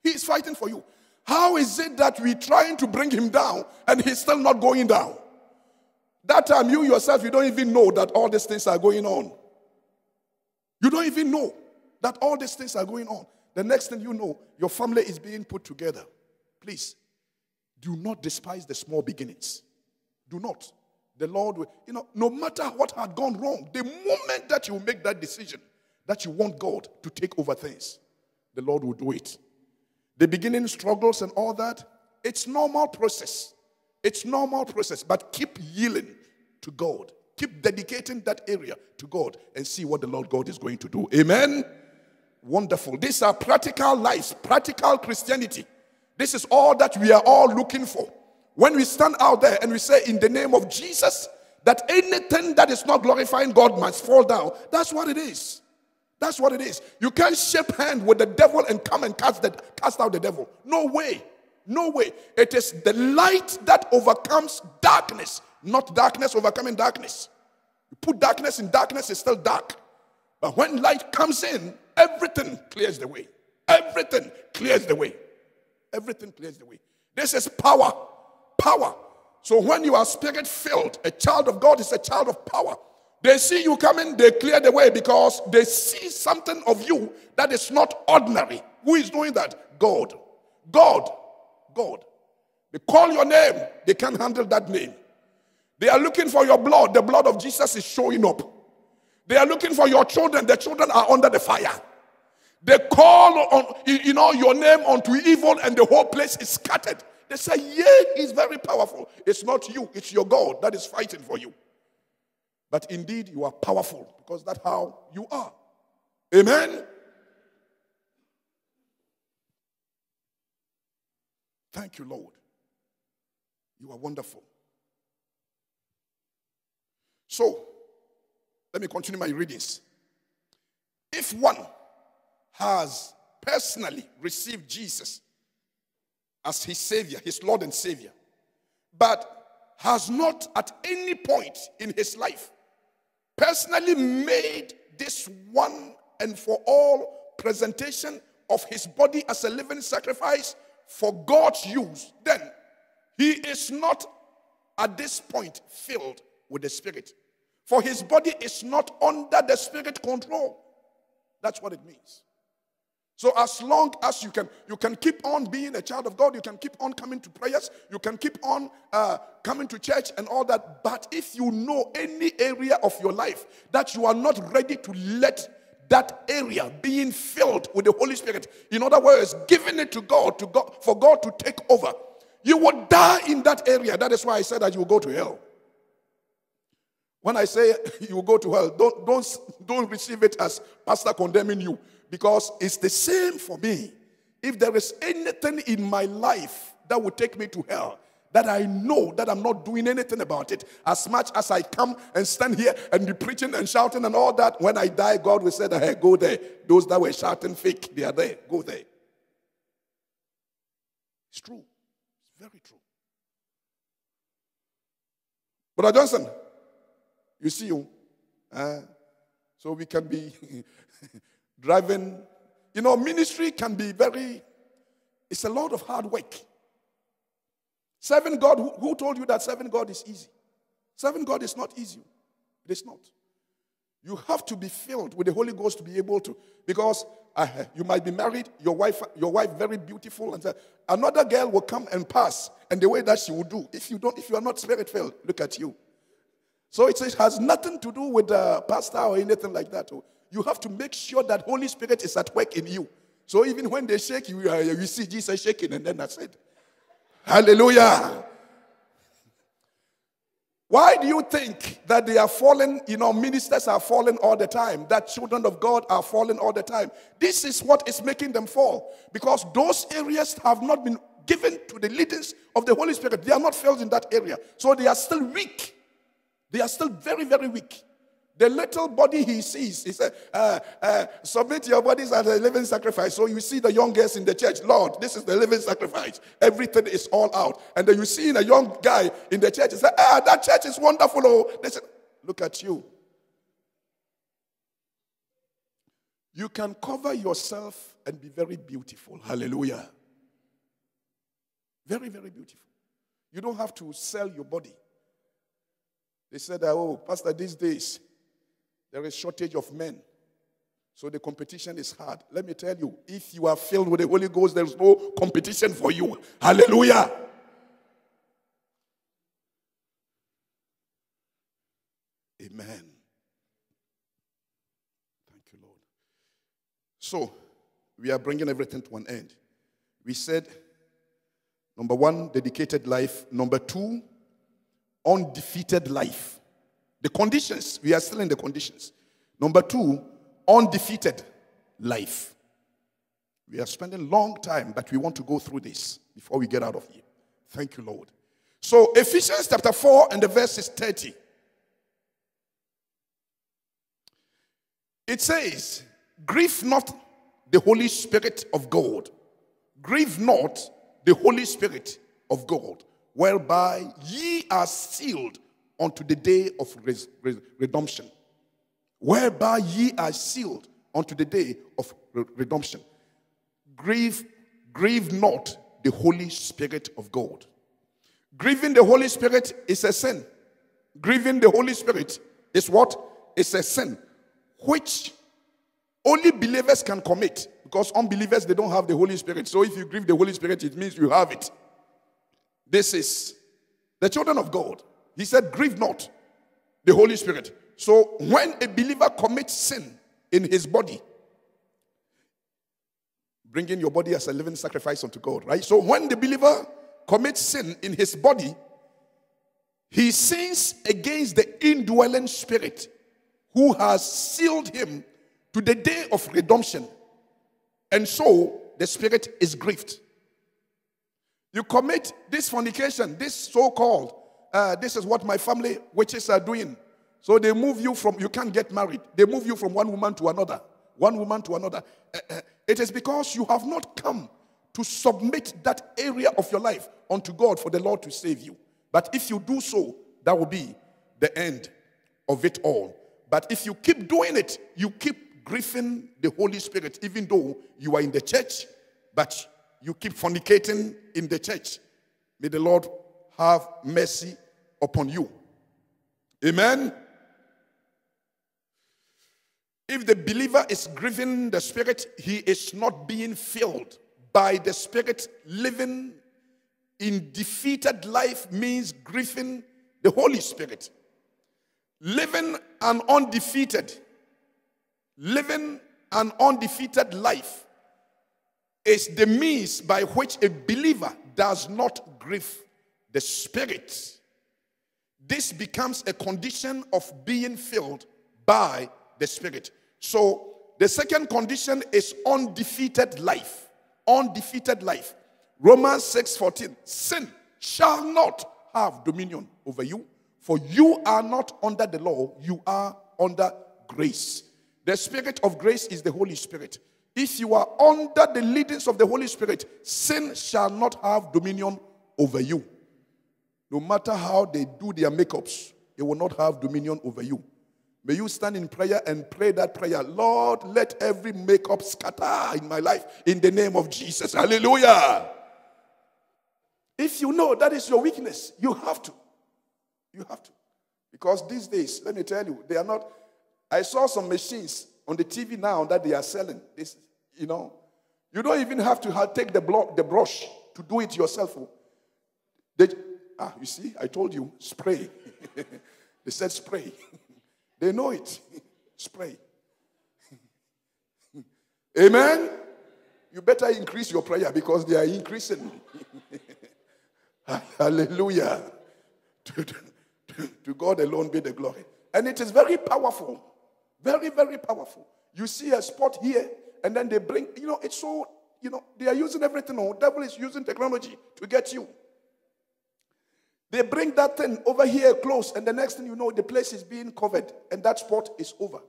He's fighting for you. How is it that we're trying to bring him down and he's still not going down? That time, you yourself, you don't even know that all these things are going on. You don't even know that all these things are going on. The next thing you know, your family is being put together. Please, do not despise the small beginnings. Do not. The Lord will, you know, no matter what had gone wrong, the moment that you make that decision that you want God to take over things, the Lord will do it. The beginning struggles and all that, it's normal process. It's normal process, but keep yielding to God. Keep dedicating that area to God and see what the Lord God is going to do. Amen. Wonderful. These are practical lives, practical Christianity. This is all that we are all looking for. When we stand out there and we say, in the name of Jesus, that anything that is not glorifying God must fall down, that's what it is. That's what it is. You can't shake hand with the devil and come and cast, the, cast out the devil. No way. No way. It is the light that overcomes darkness, not darkness overcoming darkness. You put darkness in darkness, it's still dark. But when light comes in, everything clears the way. Everything clears the way. Everything clears the way. This is power power. So when you are spirit filled, a child of God is a child of power. They see you coming, they clear the way because they see something of you that is not ordinary. Who is doing that? God. God. God. They call your name, they can't handle that name. They are looking for your blood. The blood of Jesus is showing up. They are looking for your children. The children are under the fire. They call on you know your name onto evil, and the whole place is scattered. They say, Yeah, he's very powerful. It's not you, it's your God that is fighting for you. But indeed, you are powerful because that's how you are. Amen. Thank you, Lord. You are wonderful. So, let me continue my readings. If one has personally received Jesus as his Savior, his Lord and Savior, but has not at any point in his life personally made this one and for all presentation of his body as a living sacrifice for God's use, then he is not at this point filled with the Spirit. For his body is not under the Spirit control. That's what it means. So as long as you can, you can keep on being a child of God, you can keep on coming to prayers, you can keep on uh, coming to church and all that. But if you know any area of your life that you are not ready to let that area being filled with the Holy Spirit, in other words, giving it to God, to God for God to take over, you will die in that area. That is why I said that you will go to hell. When I say you will go to hell, don't, don't, don't receive it as pastor condemning you because it's the same for me. If there is anything in my life that would take me to hell, that I know that I'm not doing anything about it, as much as I come and stand here and be preaching and shouting and all that, when I die, God will say, Hey, go there. Those that were shouting fake, they are there. Go there. It's true. It's very true. Brother Johnson, you see you. Uh, so we can be driving. You know, ministry can be very, it's a lot of hard work. Serving God, who, told you that serving God is easy? Serving God is not easy. It is not. You have to be filled with the Holy Ghost to be able to, because uh, you might be married, your wife, your wife very beautiful, and another girl will come and pass, and the way that she will do. If you don't, if you are not spirit filled, look at you. So it has nothing to do with the pastor or anything like that. You have to make sure that Holy Spirit is at work in you. So even when they shake you, uh, you see Jesus shaking, and then that's it. Hallelujah. Why do you think that they are falling? You know, ministers are falling all the time, that children of God are falling all the time. This is what is making them fall because those areas have not been given to the leaders of the Holy Spirit. They are not filled in that area, so they are still weak. They are still very, very weak. The little body he sees, he said, uh, uh, submit your bodies as a living sacrifice. So you see the young girls in the church, Lord, this is the living sacrifice. Everything is all out. And then you see a young guy in the church, he said, ah, that church is wonderful. Oh, they said, look at you. You can cover yourself and be very beautiful. Hallelujah. Very, very beautiful. You don't have to sell your body. They said, oh, Pastor, these days, there is shortage of men. So the competition is hard. Let me tell you, if you are filled with the Holy Ghost, there's no competition for you. Hallelujah. Amen. Thank you, Lord. So, we are bringing everything to an end. We said, number one, dedicated life. Number two, undefeated life. The conditions, we are still in the conditions. Number two, undefeated life. We are spending long time, but we want to go through this before we get out of here. Thank you, Lord. So, Ephesians chapter 4 and the verse is 30. It says, Grieve not the Holy Spirit of God. Grieve not the Holy Spirit of God, whereby ye are sealed unto the day of res- redemption. Whereby ye are sealed unto the day of re- redemption. Grieve, grieve not the Holy Spirit of God. Grieving the Holy Spirit is a sin. Grieving the Holy Spirit is what? It's a sin which only believers can commit because unbelievers they don't have the Holy Spirit. So if you grieve the Holy Spirit, it means you have it. This is the children of God. He said, Grieve not the Holy Spirit. So when a believer commits sin in his body, bringing your body as a living sacrifice unto God, right? So when the believer commits sin in his body, he sins against the indwelling spirit who has sealed him to the day of redemption. And so the spirit is grieved. You commit this fornication, this so called, uh, this is what my family witches are doing. So they move you from, you can't get married. They move you from one woman to another, one woman to another. Uh, uh, it is because you have not come to submit that area of your life unto God for the Lord to save you. But if you do so, that will be the end of it all. But if you keep doing it, you keep grieving the Holy Spirit, even though you are in the church, but you keep fornicating in the church. May the Lord have mercy upon you. Amen. If the believer is grieving the Spirit, he is not being filled by the Spirit. Living in defeated life means grieving the Holy Spirit. Living an undefeated, living an undefeated life is the means by which a believer does not grieve the Spirit. This becomes a condition of being filled by the Spirit. So, the second condition is undefeated life. Undefeated life. Romans 6:14. Sin shall not have dominion over you, for you are not under the law, you are under grace. The spirit of grace is the Holy Spirit. If you are under the leadings of the Holy Spirit, sin shall not have dominion over you. No matter how they do their makeups, it will not have dominion over you. May you stand in prayer and pray that prayer. Lord, let every makeup scatter in my life in the name of Jesus. Hallelujah. If you know that is your weakness, you have to. You have to. Because these days, let me tell you, they are not. I saw some machines on the TV now that they are selling. This, you know, you don't even have to have, take the, block, the brush to do it yourself. They, ah, you see, I told you, spray. they said spray. they know it. spray. Amen. You better increase your prayer because they are increasing. Hallelujah. To, to, to, God alone be the glory. And it is very powerful. Very, very powerful. You see a spot here, and then they bring, you know, it's so, you know, they are using everything. Oh, devil is using technology to get you. They bring that thing over here close, and the next thing you know, the place is being covered, and that spot is over.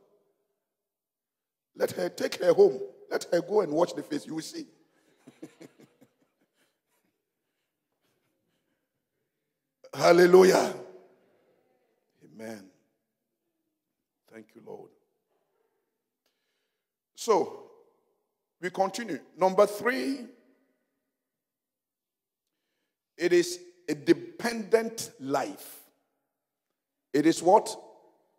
Let her take her home. Let her go and watch the face. You will see. Hallelujah. Amen. Thank you, Lord. So, we continue. Number three, it is a dependent life. It is what?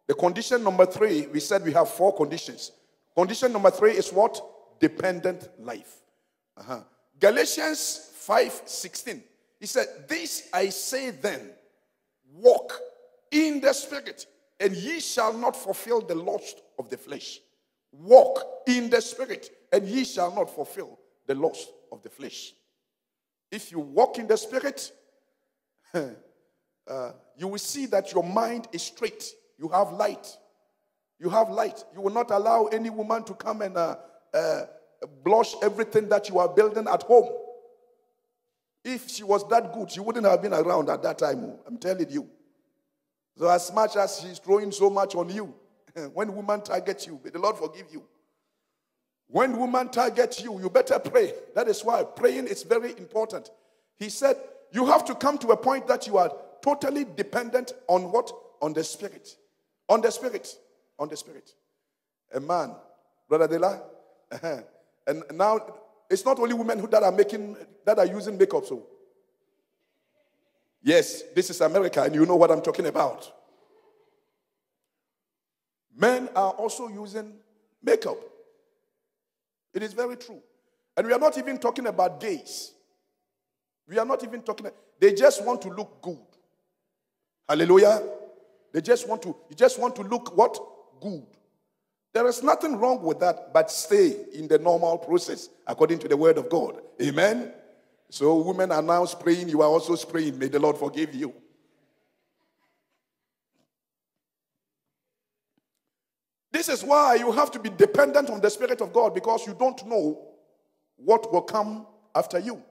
The condition number three, we said we have four conditions. Condition number three is what? Dependent life. Uh-huh. Galatians 5 16. He said, This I say then, walk in the spirit, and ye shall not fulfill the lust of the flesh. Walk in the spirit, and ye shall not fulfill the lust of the flesh. If you walk in the spirit, uh, you will see that your mind is straight. You have light. You have light. You will not allow any woman to come and uh, uh, blush everything that you are building at home. If she was that good, she wouldn't have been around at that time. I'm telling you. So, as much as she's throwing so much on you, when woman targets you, may the Lord forgive you. When woman targets you, you better pray. That is why praying is very important. He said, You have to come to a point that you are totally dependent on what? On the Spirit. On the Spirit. On the Spirit. A man, Brother Dela, uh-huh. and now it's not only women who, that are making that are using makeup. So, yes, this is America, and you know what I'm talking about. Men are also using makeup. It is very true. And we are not even talking about gays. We are not even talking, they just want to look good. Hallelujah. They just want to, you just want to look what? Good. There is nothing wrong with that, but stay in the normal process according to the word of God. Amen. So women are now spraying, you are also spraying. May the Lord forgive you. This is why you have to be dependent on the Spirit of God because you don't know what will come after you.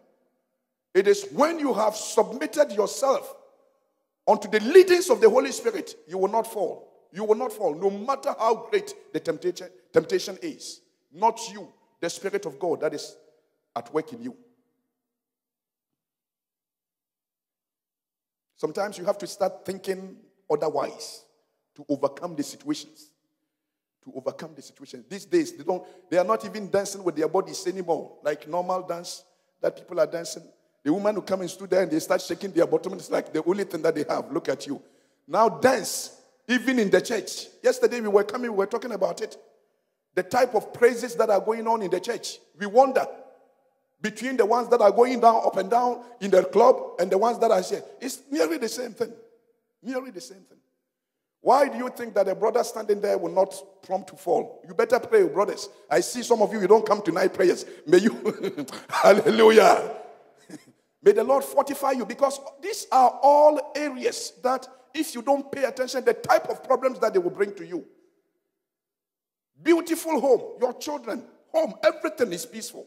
It is when you have submitted yourself unto the leadings of the Holy Spirit, you will not fall. You will not fall, no matter how great the temptation, temptation is. Not you, the Spirit of God that is at work in you. Sometimes you have to start thinking otherwise to overcome the situations. To overcome the situations. These days, they don't, they are not even dancing with their bodies anymore, like normal dance that people are dancing. The woman who come and stood there and they start shaking their bottom, it's like the only thing that they have. Look at you. Now dance, even in the church. Yesterday we were coming, we were talking about it. The type of praises that are going on in the church. We wonder between the ones that are going down, up and down in the club, and the ones that are here. It's nearly the same thing. Nearly the same thing. Why do you think that a brother standing there will not prompt to fall? You better pray, brothers. I see some of you, you don't come to night prayers. May you, hallelujah. May the Lord fortify you because these are all areas that, if you don't pay attention, the type of problems that they will bring to you. Beautiful home, your children, home, everything is peaceful.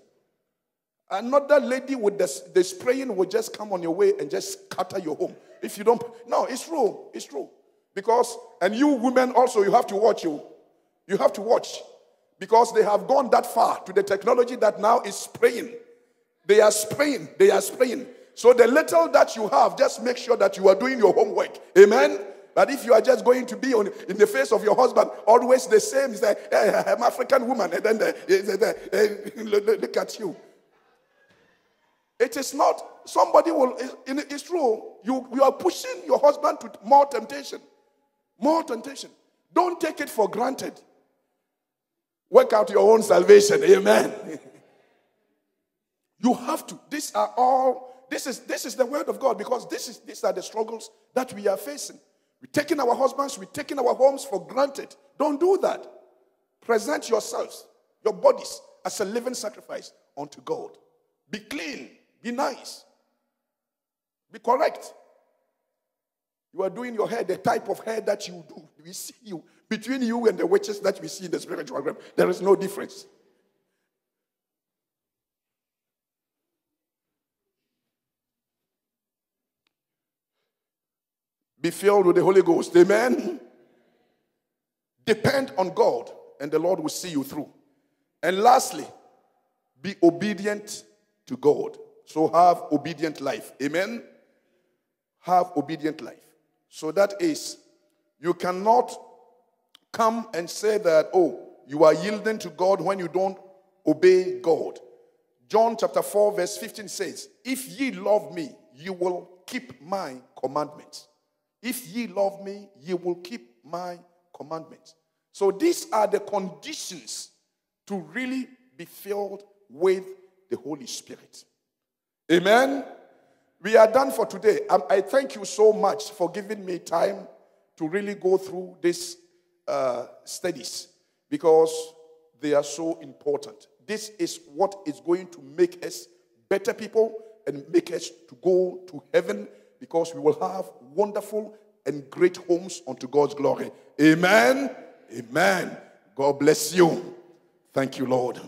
Another lady with the, the spraying will just come on your way and just scatter your home. If you don't, no, it's true. It's true. Because, and you women also, you have to watch you. You have to watch. Because they have gone that far to the technology that now is spraying. They are spraying. They are spraying. So the little that you have, just make sure that you are doing your homework. Amen. But if you are just going to be on in the face of your husband, always the same, say, hey, eh, eh, eh, I'm African woman, and then the, the, the, look at you. It is not, somebody will, it's true. You, you are pushing your husband to more temptation. More temptation. Don't take it for granted. Work out your own salvation. Amen. you have to. These are all, this is this is the word of God because this is these are the struggles that we are facing. We're taking our husbands, we're taking our homes for granted. Don't do that. Present yourselves, your bodies, as a living sacrifice unto God. Be clean. Be nice. Be correct. You are doing your hair the type of hair that you do. We see you. Between you and the witches that we see in the spiritual realm, there is no difference. Be filled with the Holy Ghost. Amen. Depend on God, and the Lord will see you through. And lastly, be obedient to God. So have obedient life. Amen. Have obedient life. So that is, you cannot come and say that, oh, you are yielding to God when you don't obey God. John chapter 4, verse 15 says, If ye love me, you will keep my commandments. If ye love me, ye will keep my commandments. So these are the conditions to really be filled with the Holy Spirit. Amen. We are done for today. Um, I thank you so much for giving me time to really go through these uh, studies because they are so important. This is what is going to make us better people and make us to go to heaven because we will have wonderful and great homes unto God's glory. Amen. Amen. God bless you. Thank you, Lord.